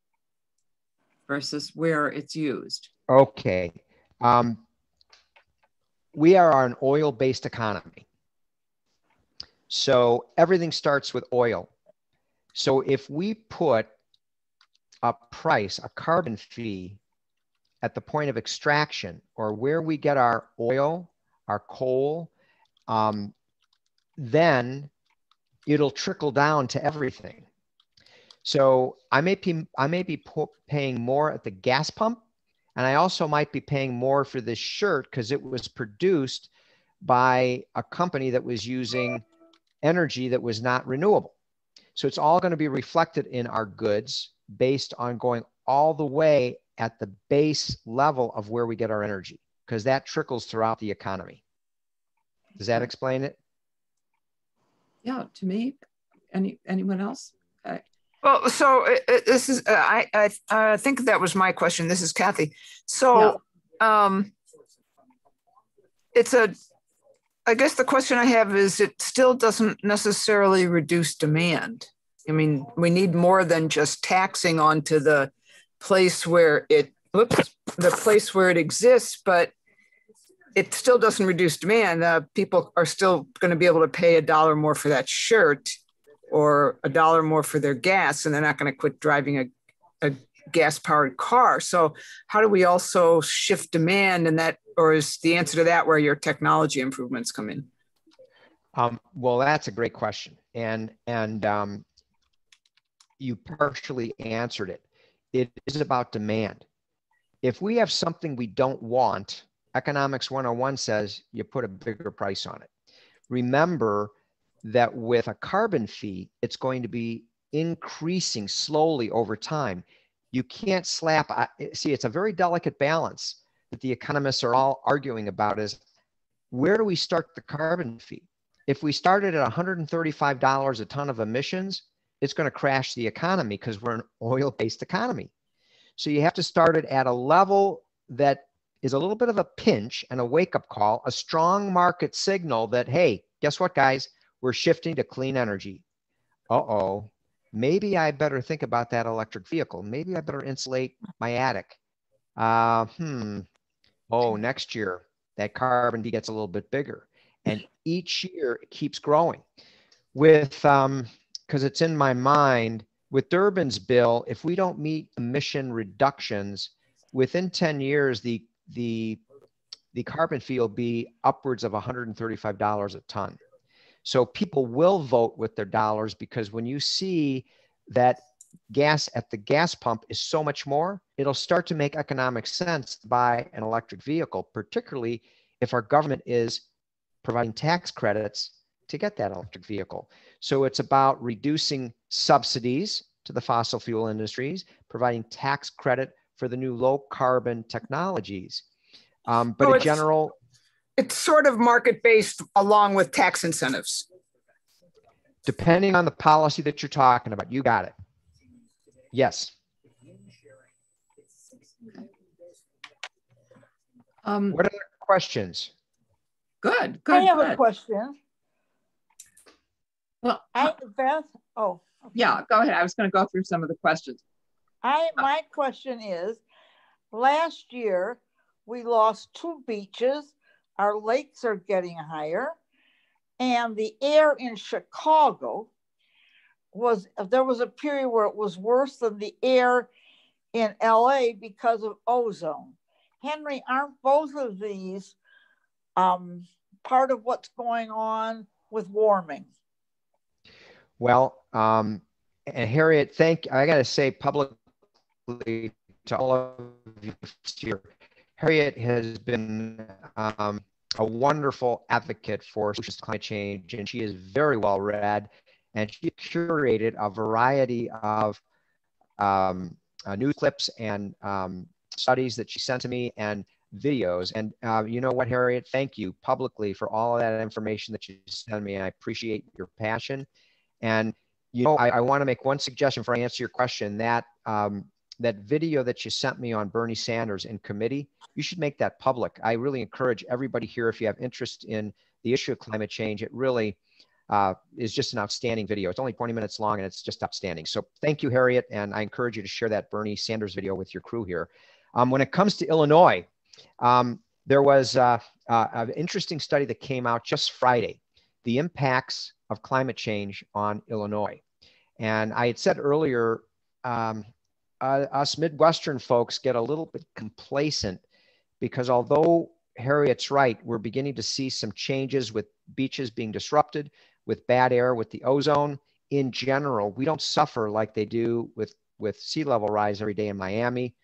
versus where it's used? Okay. Um, we are an oil based economy. So everything starts with oil. So if we put a price, a carbon fee at the point of extraction or where we get our oil, our coal, um, then it'll trickle down to everything. So I may be I may be paying more at the gas pump, and I also might be paying more for this shirt because it was produced by a company that was using energy that was not renewable. So it's all going to be reflected in our goods based on going all the way at the base level of where we get our energy because that trickles throughout the economy. Does that explain it? Yeah, to me, Any anyone else? Uh, Well, so uh, uh, this is, uh, I, I, I think that was my question. This is Kathy. So, um, it's a, I guess the question I have is it still doesn't necessarily reduce demand. I mean, we need more than just taxing onto the place where it, whoops, the place where it exists, but it still doesn't reduce demand. Uh, people are still going to be able to pay a dollar more for that shirt or a dollar more for their gas, and they're not going to quit driving a, a gas powered car. So, how do we also shift demand? And that, or is the answer to that where your technology improvements come in? Um, well, that's a great question, and and um, you partially answered it. It is about demand. If we have something we don't want, Economics 101 says you put a bigger price on it. Remember that with a carbon fee, it's going to be increasing slowly over time. You can't slap, see, it's a very delicate balance that the economists are all arguing about is where do we start the carbon fee? If we started at $135 a ton of emissions, it's going to crash the economy because we're an oil based economy. So you have to start it at a level that is a little bit of a pinch and a wake up call, a strong market signal that, hey, guess what, guys? We're shifting to clean energy. Uh oh, maybe I better think about that electric vehicle. Maybe I better insulate my attic. Uh, hmm. Oh, next year, that carbon gets a little bit bigger. And each year it keeps growing. With, um, because it's in my mind, with Durbin's bill, if we don't meet emission reductions within 10 years, the the the carbon fee will be upwards of $135 a ton. So people will vote with their dollars because when you see that gas at the gas pump is so much more, it'll start to make economic sense to buy an electric vehicle, particularly if our government is providing tax credits to get that electric vehicle. So it's about reducing subsidies to the fossil fuel industries, providing tax credit for the new low carbon technologies. Um, but So in general, It's sort of market based along with tax incentives. depending on the policy that you're talking about, you got it. Yes. um, What other questions? good, good. I good, have a question. Well, I, Beth, oh. okay. yeah, go ahead. I was going to go through some of the questions. I, my question is, last year, we lost two beaches. Our lakes are getting higher. And the air in Chicago was, there was a period where it was worse than the air in LA because of ozone. Henry, aren't both of these um, part of what's going on with warming? Well, um, and Harriet, thank, I got to say publicly to all of you here, Harriet has been um, a wonderful advocate for climate change, and she is very well read, and she curated a variety of um, uh, news clips and um, studies that she sent to me and videos. And uh, you know what, Harriet? Thank you publicly for all of that information that you sent me. I appreciate your passion. And you know, I, I want to make one suggestion before I answer your question. That um, that video that you sent me on Bernie Sanders in committee, you should make that public. I really encourage everybody here, if you have interest in the issue of climate change, it really uh, is just an outstanding video. It's only 20 minutes long and it's just outstanding. So thank you, Harriet. And I encourage you to share that Bernie Sanders video with your crew here. Um, when it comes to Illinois, um, there was uh, uh, an interesting study that came out just Friday, the impacts of climate change on Illinois. And I had said earlier, um, uh, us Midwestern folks get a little bit complacent because although Harriet's right, we're beginning to see some changes with beaches being disrupted, with bad air, with the ozone. In general, we don't suffer like they do with, with sea level rise every day in Miami.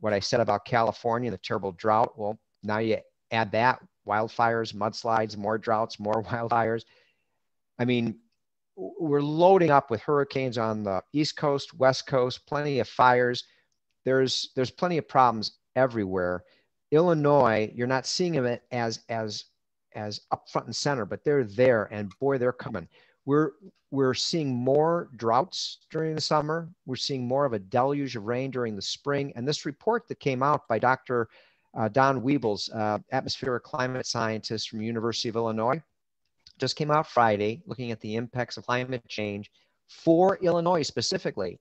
What I said about California, the terrible drought, well, now you add that wildfires, mudslides, more droughts, more (laughs) wildfires. I mean, we're loading up with hurricanes on the East Coast, West Coast, plenty of fires. There's there's plenty of problems everywhere. Illinois, you're not seeing them as as as up front and center, but they're there, and boy, they're coming. we're we're seeing more droughts during the summer. We're seeing more of a deluge of rain during the spring. And this report that came out by Dr. Uh, Don Wuebbles, uh, atmospheric climate scientist from University of Illinois, just came out Friday, looking at the impacts of climate change for Illinois specifically,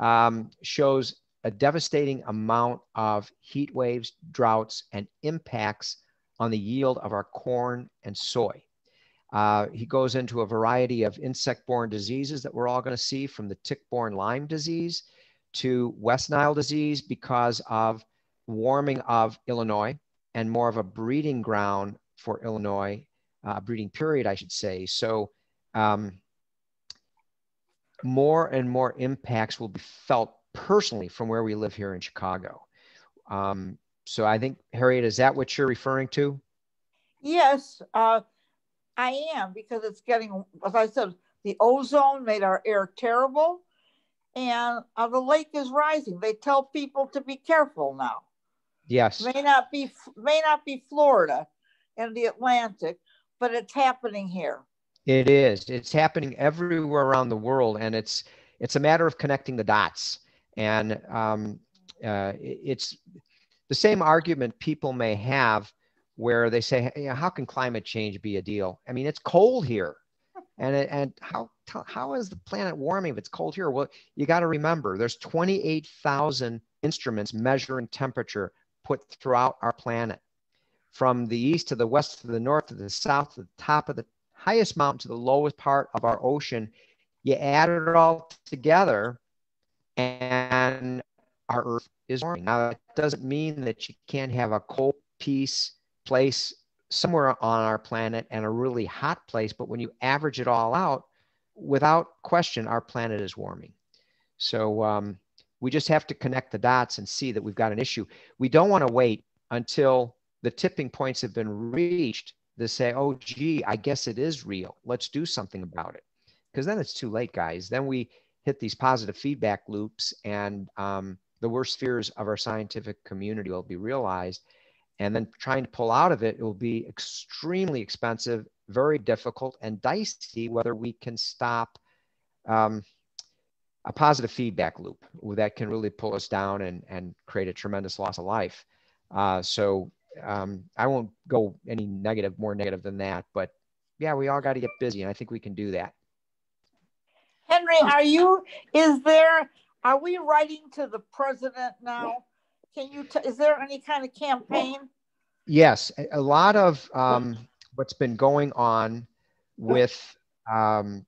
um, shows a devastating amount of heat waves, droughts, and impacts on the yield of our corn and soy. Uh, he goes into a variety of insect-borne diseases that we're all going to see from the tick-borne Lyme disease to West Nile disease because of warming of Illinois and more of a breeding ground for Illinois, uh, breeding period, I should say. So um, more and more impacts will be felt personally from where we live here in Chicago. Um, so I think, Harriet, is that what you're referring to? Yes. Uh, I am because it's getting, as I said, the ozone made our air terrible, and uh, the lake is rising. They tell people to be careful now. Yes, may not be may not be Florida and the Atlantic, but it's happening here. It is. It's happening everywhere around the world, and it's it's a matter of connecting the dots. And um, uh, it's the same argument people may have where they say, hey, how can climate change be a deal? I mean, it's cold here. (laughs) And, it, and how, how is the planet warming if it's cold here? Well, you got to remember there's 28,000 instruments measuring temperature put throughout our planet. From the east to the west to the north to the south to the top of the highest mountain to the lowest part of our ocean, you add it all together and our earth is warming. Now, that doesn't mean that you can't have a cold piece place somewhere on our planet and a really hot place. But when you average it all out, without question, our planet is warming. So um, we just have to connect the dots and see that we've got an issue. We don't want to wait until the tipping points have been reached to say, oh, gee, I guess it is real. Let's do something about it. Because then it's too late, guys. Then we hit these positive feedback loops and um, the worst fears of our scientific community will be realized and then trying to pull out of it, it will be extremely expensive, very difficult, and dicey whether we can stop um, a positive feedback loop that can really pull us down and, and create a tremendous loss of life. Uh, so um, I won't go any negative, more negative than that, but yeah, we all got to get busy, and I think we can do that. Henry, are you? Is there? Are we writing to the president now? Can you, is there any kind of campaign? Yes, a lot of um, what's been going on with um,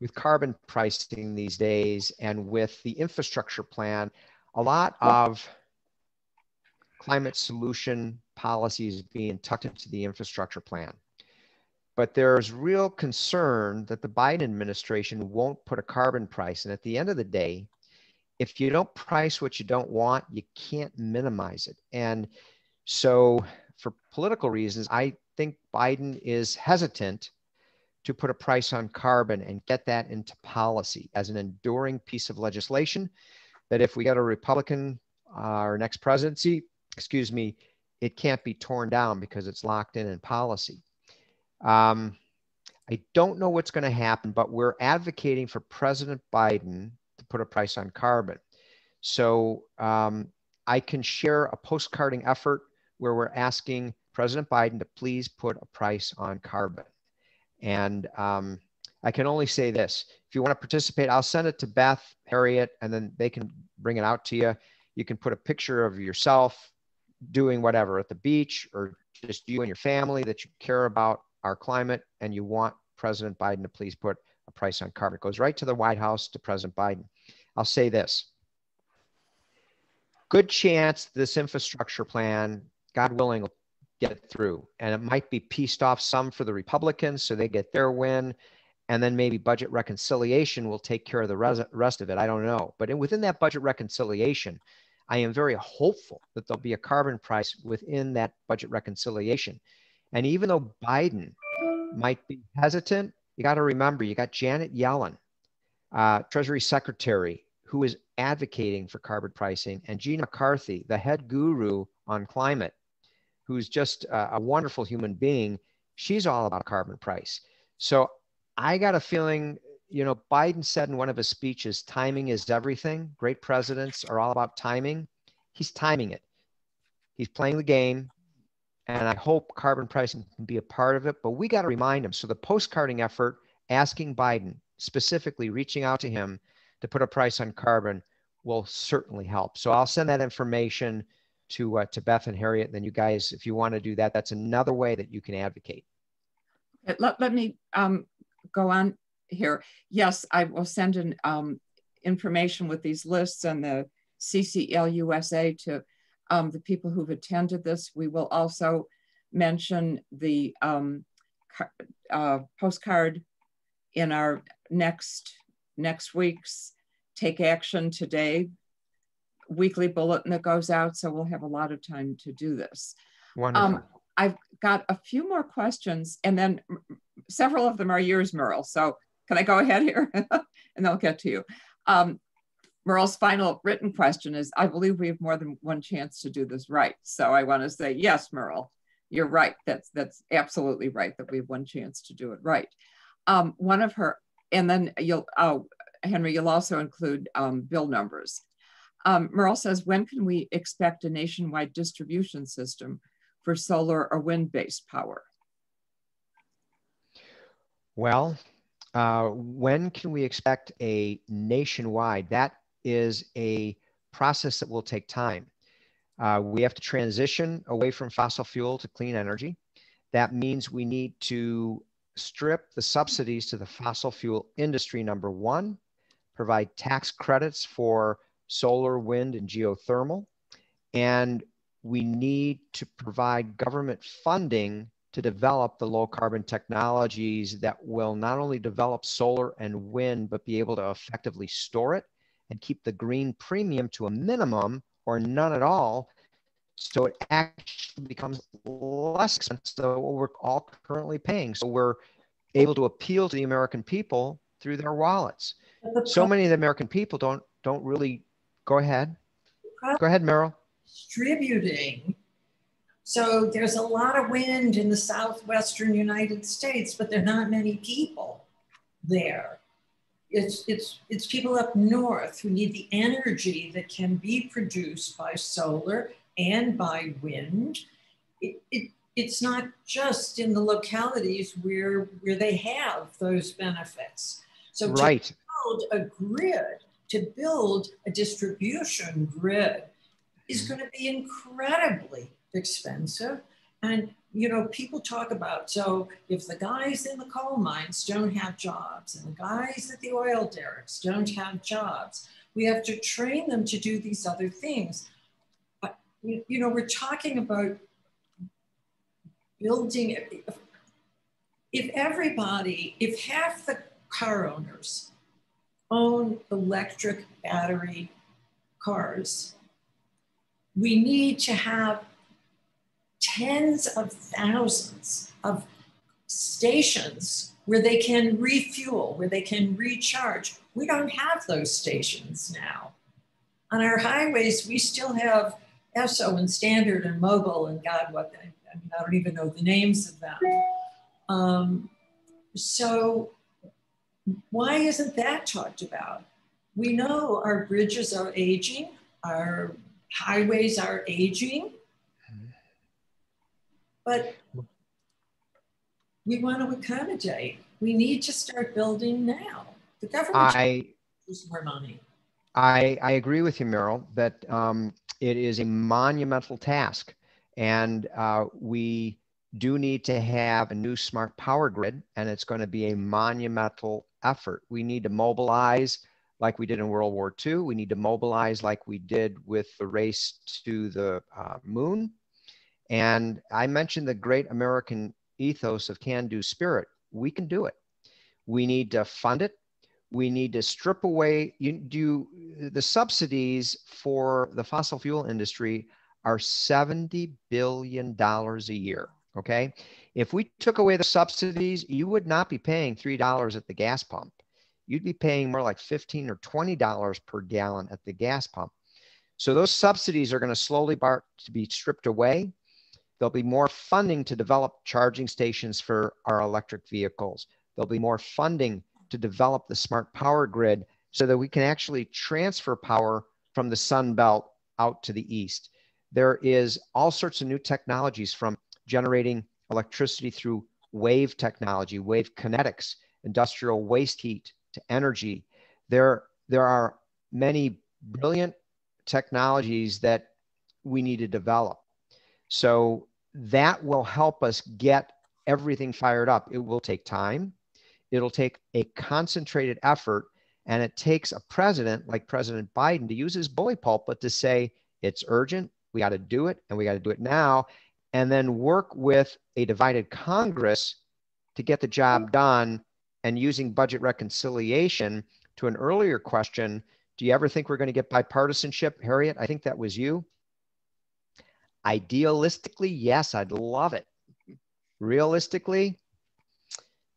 with carbon pricing these days and with the infrastructure plan, a lot of climate solution policies being tucked into the infrastructure plan. But there's real concern that the Biden administration won't put a carbon price. And at the end of the day, if you don't price what you don't want, you can't minimize it. And so, for political reasons, I think Biden is hesitant to put a price on carbon and get that into policy as an enduring piece of legislation. That if we get a Republican, uh, our next presidency, excuse me, it can't be torn down because it's locked in in policy. Um, I don't know what's going to happen, but we're advocating for President Biden to put a price on carbon. So um, I can share a postcarding effort where we're asking President Biden to please put a price on carbon. And um, I can only say this if you want to participate, I'll send it to Beth, Harriet, and then they can bring it out to you. You can put a picture of yourself doing whatever at the beach or just you and your family that you care about our climate and you want President Biden to please put a price on carbon. It goes right to the White House to President Biden. I'll say this good chance this infrastructure plan, God willing, will get through. And it might be pieced off some for the Republicans so they get their win. And then maybe budget reconciliation will take care of the rest of it. I don't know. But within that budget reconciliation, I am very hopeful that there'll be a carbon price within that budget reconciliation. And even though Biden might be hesitant, you got to remember you got Janet Yellen, uh, Treasury Secretary, who is advocating for carbon pricing, and Gina McCarthy, the head guru on climate, who's just a, a wonderful human being. She's all about carbon price. So I got a feeling, you know, Biden said in one of his speeches, timing is everything. Great presidents are all about timing. He's timing it. He's playing the game. And I hope carbon pricing can be a part of it, but we got to remind him. So the postcarding effort asking Biden, specifically reaching out to him to put a price on carbon will certainly help. So I'll send that information to uh, to Beth and Harriet. And then you guys, if you want to do that, that's another way that you can advocate. Let, let me um, go on here. Yes, I will send in um, information with these lists and the CCL USA to um, the people who've attended this. We will also mention the um, uh, postcard in our next next week's Take Action Today weekly bulletin that goes out. So we'll have a lot of time to do this. Wonderful. Um, I've got a few more questions and then several of them are yours, Merle. So can I go ahead here (laughs) and I'll get to you. Um, Merle's final written question is, I believe we have more than one chance to do this right. So I want to say, yes, Merle, you're right. That's, that's absolutely right that we have one chance to do it right. Um, one of her, and then you'll, oh, Henry, you'll also include um, bill numbers. Um, Merle says, when can we expect a nationwide distribution system for solar or wind-based power? Well, uh, when can we expect a nationwide? That is a process that will take time. Uh, we have to transition away from fossil fuel to clean energy. That means we need to strip the subsidies to the fossil fuel industry, number one, provide tax credits for solar, wind, and geothermal. And we need to provide government funding to develop the low carbon technologies that will not only develop solar and wind, but be able to effectively store it and keep the green premium to a minimum or none at all. So it actually becomes less expensive than what we're all currently paying. So we're able to appeal to the American people through their wallets. So many of the American people don't don't really go ahead. Go ahead, Meryl. Distributing so there's a lot of wind in the southwestern United States, but there are not many people there. It's, it's, it's people up north who need the energy that can be produced by solar and by wind. It, it, it's not just in the localities where, where they have those benefits. So right. to build a grid, to build a distribution grid is mm-hmm. going to be incredibly expensive. And, you know, people talk about so if the guys in the coal mines don't have jobs and the guys at the oil derricks don't have jobs, we have to train them to do these other things. But, you, you know, we're talking about building, if everybody, if half the car owners own electric battery cars, we need to have tens of thousands of stations where they can refuel, where they can recharge. We don't have those stations now. On our highways, we still have Esso and Standard and Mobil and God, what I, I, mean, I don't even know the names of them. Um, so why isn't that talked about? We know our bridges are aging, our highways are aging. But we want to accommodate. We need to start building now. The government I, needs more money. I, I agree with you, Meryl, that um, it is a monumental task. And uh, we do need to have a new smart power grid, and it's going to be a monumental effort. We need to mobilize like we did in World War II. We need to mobilize like we did with the race to the uh, moon. And I mentioned the great American ethos of can do spirit. We can do it. We need to fund it. We need to strip away you do the subsidies for the fossil fuel industry are 70 billion dollars a year, okay? If we took away the subsidies, you would not be paying $3 at the gas pump. You'd be paying more like 15 or $20 per gallon at the gas pump. So those subsidies are going to slowly start to be stripped away There'll be more funding to develop charging stations for our electric vehicles. There'll be more funding to develop the smart power grid so that we can actually transfer power from the Sun Belt out to the east. There is all sorts of new technologies from generating electricity through wave technology, wave kinetics, industrial waste heat to energy. There, there are many brilliant technologies that we need to develop. So that will help us get everything fired up. It will take time. It'll take a concentrated effort. And it takes a president like President Biden to use his bully pulpit to say, it's urgent, we got to do it, and we got to do it now. And then work with a divided Congress to get the job done. And using budget reconciliation to an earlier question, do you ever think we're going to get bipartisanship? Harriet, I think that was you. Idealistically, yes, I'd love it. Realistically,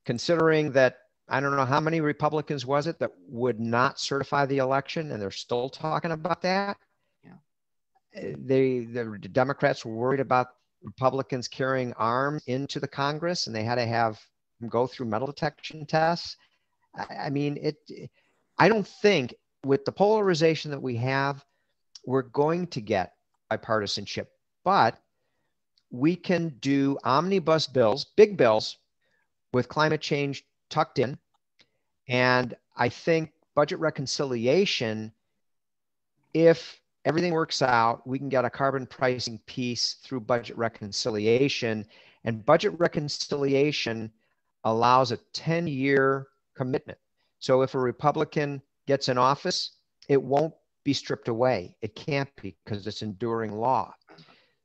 considering that I don't know how many Republicans was it that would not certify the election, and they're still talking about that. Yeah. They the Democrats were worried about Republicans carrying arms into the Congress, and they had to have them go through metal detection tests. I, I mean, it. I don't think with the polarization that we have, we're going to get bipartisanship, but we can do omnibus bills, big bills, with climate change tucked in. And I think budget reconciliation, if everything works out, we can get a carbon pricing piece through budget reconciliation. And budget reconciliation allows a 10 year commitment. So if a Republican gets in office, it won't be stripped away. It can't be because it's enduring law.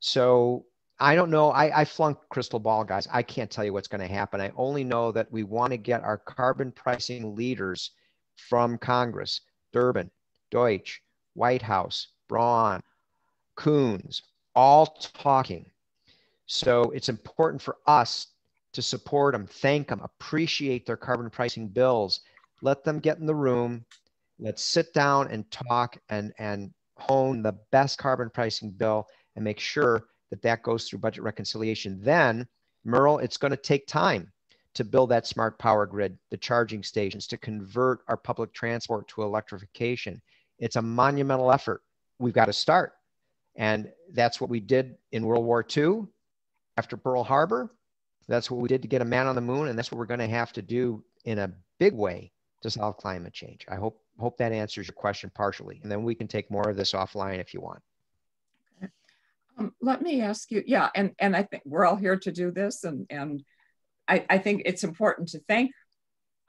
So I don't know. I, I flunked crystal ball, guys. I can't tell you what's going to happen. I only know that we want to get our carbon pricing leaders from Congress, Durbin, Deutch, White House, Braun, Coons, all talking. So it's important for us to support them, thank them, appreciate their carbon pricing bills. Let them get in the room. Let's sit down and talk and, and hone the best carbon pricing bill and make sure that that goes through budget reconciliation. Then, Merle, it's going to take time to build that smart power grid, the charging stations, to convert our public transport to electrification. It's a monumental effort. We've got to start. And that's what we did in World War II after Pearl Harbor. That's what we did to get a man on the moon. And that's what we're going to have to do in a big way to solve climate change. I hope, hope that answers your question partially. And then we can take more of this offline if you want. Um, let me ask you, yeah, and, and I think we're all here to do this, and, and I, I think it's important to thank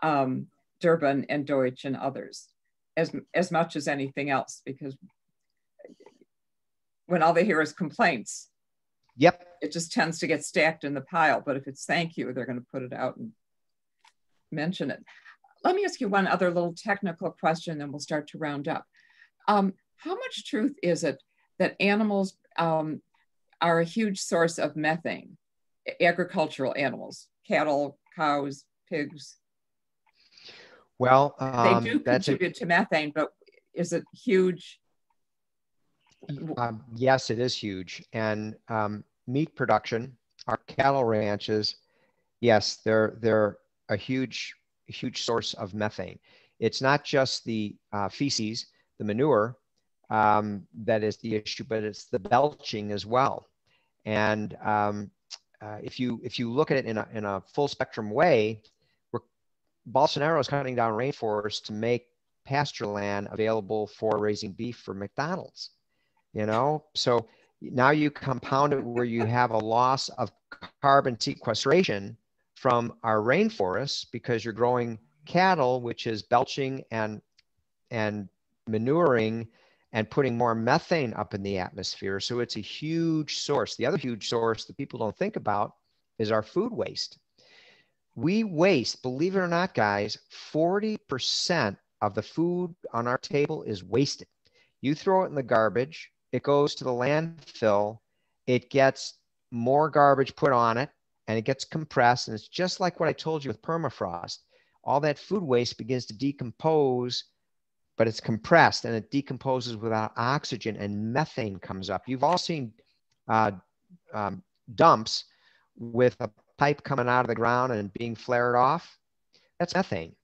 um, Durbin and Deutch and others as, as much as anything else, because when all they hear is complaints, yep, it just tends to get stacked in the pile. But if it's thank you, they're going to put it out and mention it. Let me ask you one other little technical question, and we'll start to round up. Um, how much truth is it that animals um, are a huge source of methane, agricultural animals, cattle, cows, pigs. Well, um, they do contribute a, to methane, but is it huge? Um, yes, it is huge. And um, meat production, our cattle ranches, yes, they're they're a huge huge source of methane. It's not just the uh, feces, the manure, um, that is the issue, but it's the belching as well. And um, uh, if you if you look at it in a, in a full spectrum way, Bolsonaro is cutting down rainforests to make pasture land available for raising beef for McDonald's. You know, so now you compound it where you have a loss of carbon sequestration from our rainforests because you're growing cattle, which is belching and and manuring and putting more methane up in the atmosphere. So it's a huge source. The other huge source that people don't think about is our food waste. We waste, believe it or not, guys, 40% of the food on our table is wasted. You throw it in the garbage, it goes to the landfill, it gets more garbage put on it, and it gets compressed. And it's just like what I told you with permafrost. All that food waste begins to decompose but it's compressed and it decomposes without oxygen and methane comes up. You've all seen uh, um, dumps with a pipe coming out of the ground and being flared off. that's methane.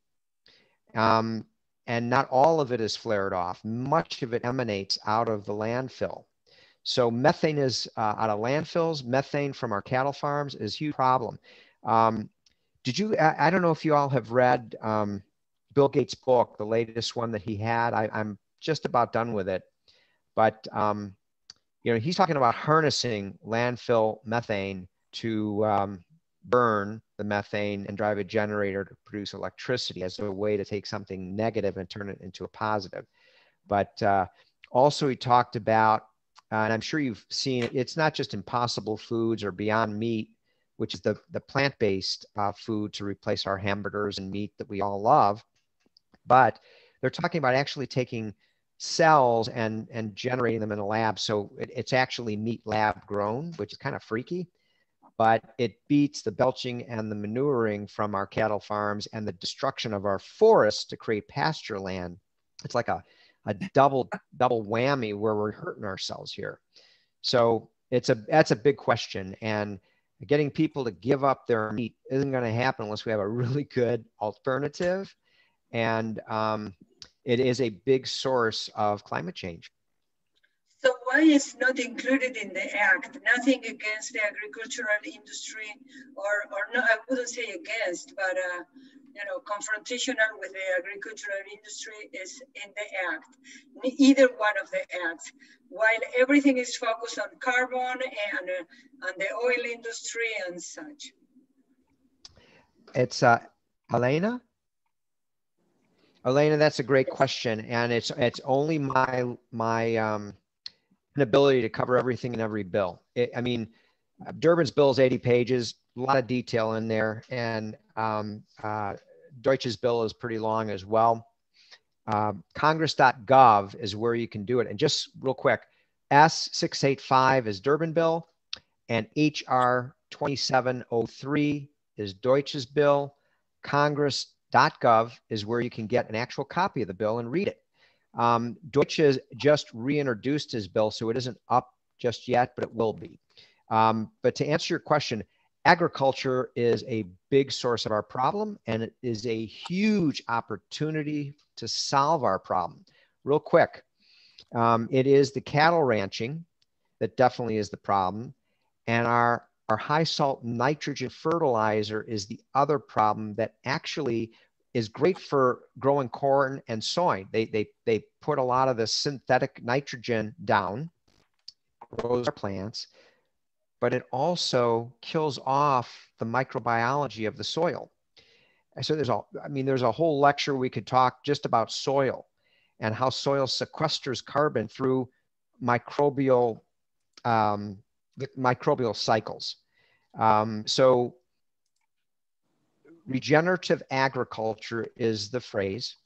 Um, and not all of it is flared off. Much of it emanates out of the landfill. So methane is uh, out of landfills. Methane from our cattle farms is a huge problem. Um, did you? I, I, don't know if you all have read um, Bill Gates' book, the latest one that he had. I, am just about done with it, but um, you know he's talking about harnessing landfill methane to um, burn the methane and drive a generator to produce electricity as a way to take something negative and turn it into a positive. But uh, also, he talked about, uh, and I'm sure you've seen it, it's not just impossible foods or beyond meat, which is the, the plant based uh, food to replace our hamburgers and meat that we all love. But they're talking about actually taking cells and, and generating them in a lab. So it, it's actually meat lab grown, which is kind of freaky but it beats the belching and the manuring from our cattle farms and the destruction of our forests to create pasture land. It's like a, a double double whammy where we're hurting ourselves here. So it's a that's a big question and getting people to give up their meat isn't going to happen unless we have a really good alternative and um, it is a big source of climate change so why is not included in the act? Nothing against the agricultural industry, or or no, I wouldn't say against, but uh, you know, confrontational with the agricultural industry is in the act. Either one of the acts. While everything is focused on carbon and uh, on the oil industry and such. It's uh, Elena. Elena, that's a great question, and it's it's only my my um, an ability to cover everything in every bill. It, I mean, Durbin's bill is 80 pages, a lot of detail in there, and um, uh, bill is pretty long as well. Uh, Congress.gov is where you can do it. And just real quick, S685 is Durbin bill, and HR 2703 is Deutch's bill. Congress.gov is where you can get an actual copy of the bill and read it. Um, Deutch has just reintroduced his bill, so it isn't up just yet, but it will be. Um, but to answer your question, agriculture is a big source of our problem, and it is a huge opportunity to solve our problem. Real quick, um, it is the cattle ranching that definitely is the problem, and our our high salt nitrogen fertilizer is the other problem that actually is great for growing corn and soy. They, they, they put a lot of the synthetic nitrogen down, grows our plants, but it also kills off the microbiology of the soil. So there's a, I mean, there's a whole lecture we could talk just about soil and how soil sequesters carbon through microbial, um, microbial cycles. Um, so regenerative agriculture is the phrase.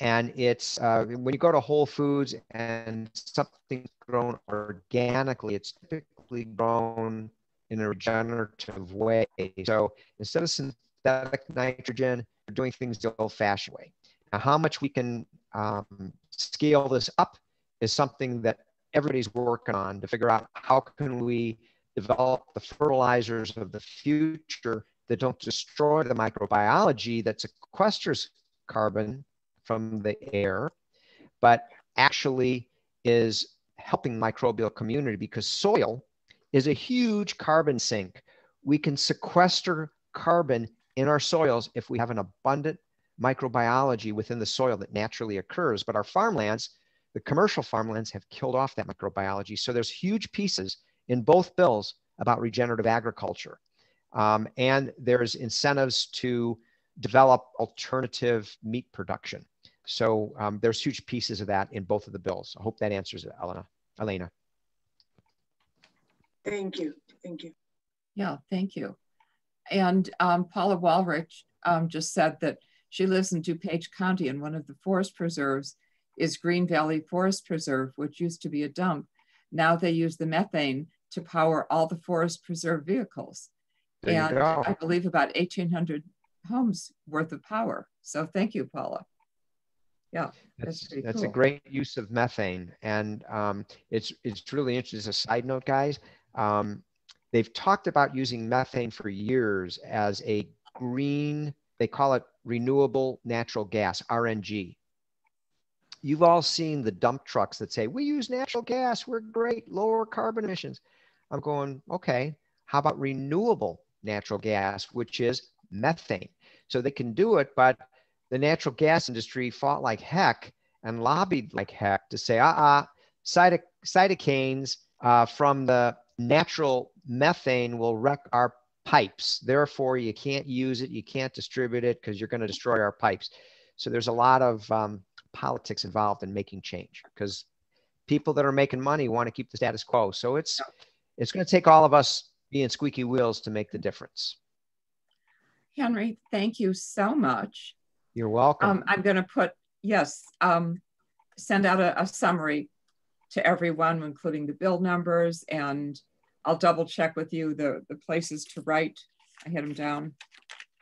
And it's uh, when you go to Whole Foods and something's grown organically, it's typically grown in a regenerative way. So instead of synthetic nitrogen, we're doing things the old fashioned way. Now, how much we can um, scale this up is something that everybody's working on to figure out how can we develop the fertilizers of the future that don't destroy the microbiology that sequesters carbon from the air, but actually is helping microbial community because soil is a huge carbon sink. We can sequester carbon in our soils if we have an abundant microbiology within the soil that naturally occurs. But our farmlands, the commercial farmlands, have killed off that microbiology. So there's huge pieces in both bills about regenerative agriculture. Um, and there's incentives to develop alternative meat production. So um, there's huge pieces of that in both of the bills. I hope that answers it, Elena. Elena. Thank you. Thank you. Yeah, thank you. And um, Paula Walrich um, just said that she lives in DuPage County and one of the forest preserves is Green Valley Forest Preserve, which used to be a dump. Now they use the methane to power all the forest preserve vehicles. There and I believe about 1,800 homes worth of power. So thank you, Paula. Yeah, that's that's, that's cool. a great use of methane, and um, it's it's really interesting. As a side note, guys, um, they've talked about using methane for years as a green. they call it renewable natural gas, RNG. You've all seen the dump trucks that say, we use natural gas, we're great, lower carbon emissions. I'm going, okay, how about renewable natural gas, which is methane? So they can do it, but the natural gas industry fought like heck and lobbied like heck to say, uh-uh, cytoc- cytocaines uh, from the natural methane will wreck our pipes. Therefore, you can't use it, you can't distribute it because you're going to destroy our pipes. So there's a lot of um, politics involved in making change because people that are making money want to keep the status quo. So it's it's going to take all of us being squeaky wheels to make the difference. Henry, thank you so much. You're welcome. Um, I'm going to put yes, um, send out a, a summary to everyone, including the bill numbers, and I'll double check with you the the places to write. I had them down,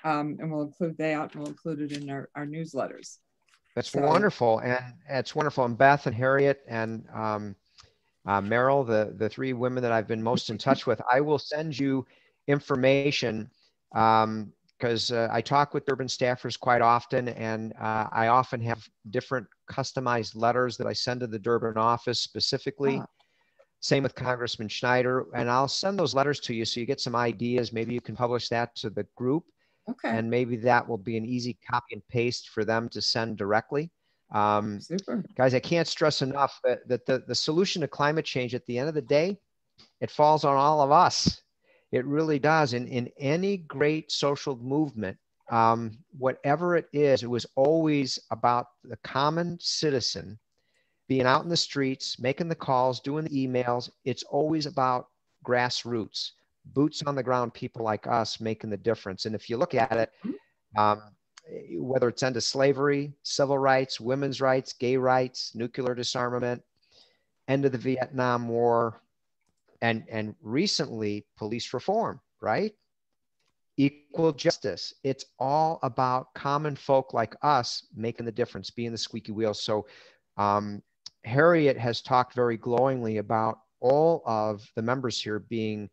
um, and we'll include that. And we'll include it in our, our newsletters. That's so, wonderful, and it's wonderful. And Beth and Harriet and um, uh, Meryl, the the three women that I've been most in touch with, I will send you information because um, uh, I talk with Durbin staffers quite often, and uh, I often have different customized letters that I send to the Durbin office specifically. Uh-huh. Same with Congressman Schneider, and I'll send those letters to you so you get some ideas. Maybe you can publish that to the group Okay. And maybe that will be an easy copy and paste for them to send directly. Um, Super. Guys, I can't stress enough that, that the, the solution to climate change at the end of the day, it falls on all of us. It really does. In, in any great social movement, um, whatever it is, it was always about the common citizen being out in the streets, making the calls, doing the emails. It's always about grassroots boots on the ground people like us making the difference. And if you look at it, um, whether it's end of slavery, civil rights, women's rights, gay rights, nuclear disarmament, end of the Vietnam War, and and recently police reform, right? Equal justice. It's all about common folk like us making the difference, being the squeaky wheel. So um, Harriet has talked very glowingly about all of the members here being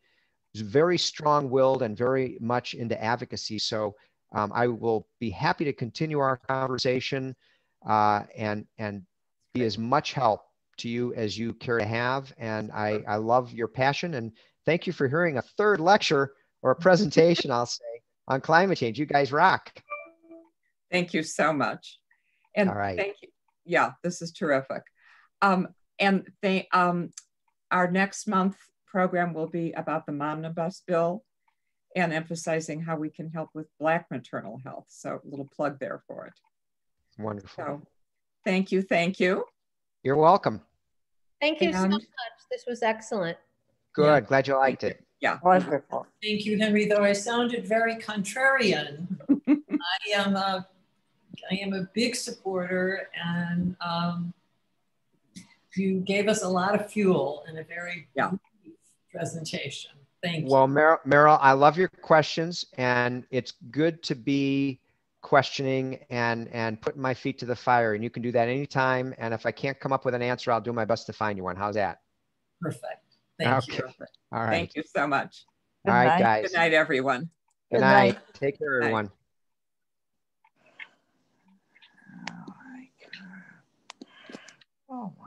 very strong willed and very much into advocacy. So um, I will be happy to continue our conversation uh, and, and be as much help to you as you care to have. And I, I love your passion and thank you for hearing a third lecture or a presentation, I'll say, on climate change. You guys rock. Thank you so much. And All right. thank you. Yeah, this is terrific. Um, and they, um, our next month program will be about the Momnibus bill and emphasizing how we can help with Black maternal health. So a little plug there for it. Wonderful. So thank you. Thank you. You're welcome. Thank you and, so much. This was excellent. Good. Yeah. Glad you liked it. Yeah. Wonderful. Thank you, Henry. Though I sounded very contrarian, (laughs) I am a, I am a big supporter and um, you gave us a lot of fuel in a very yeah presentation. Thank well. Meryl, Meryl, I love your questions, and it's good to be questioning and and putting my feet to the fire. And you can do that anytime. And if I can't come up with an answer, I'll do my best to find you one. How's that? Perfect. Thank okay. you. All right. Thank you so much. Good night. guys. Good night, everyone. Good, Good night. night. Take care, everyone. Oh, my God. Oh.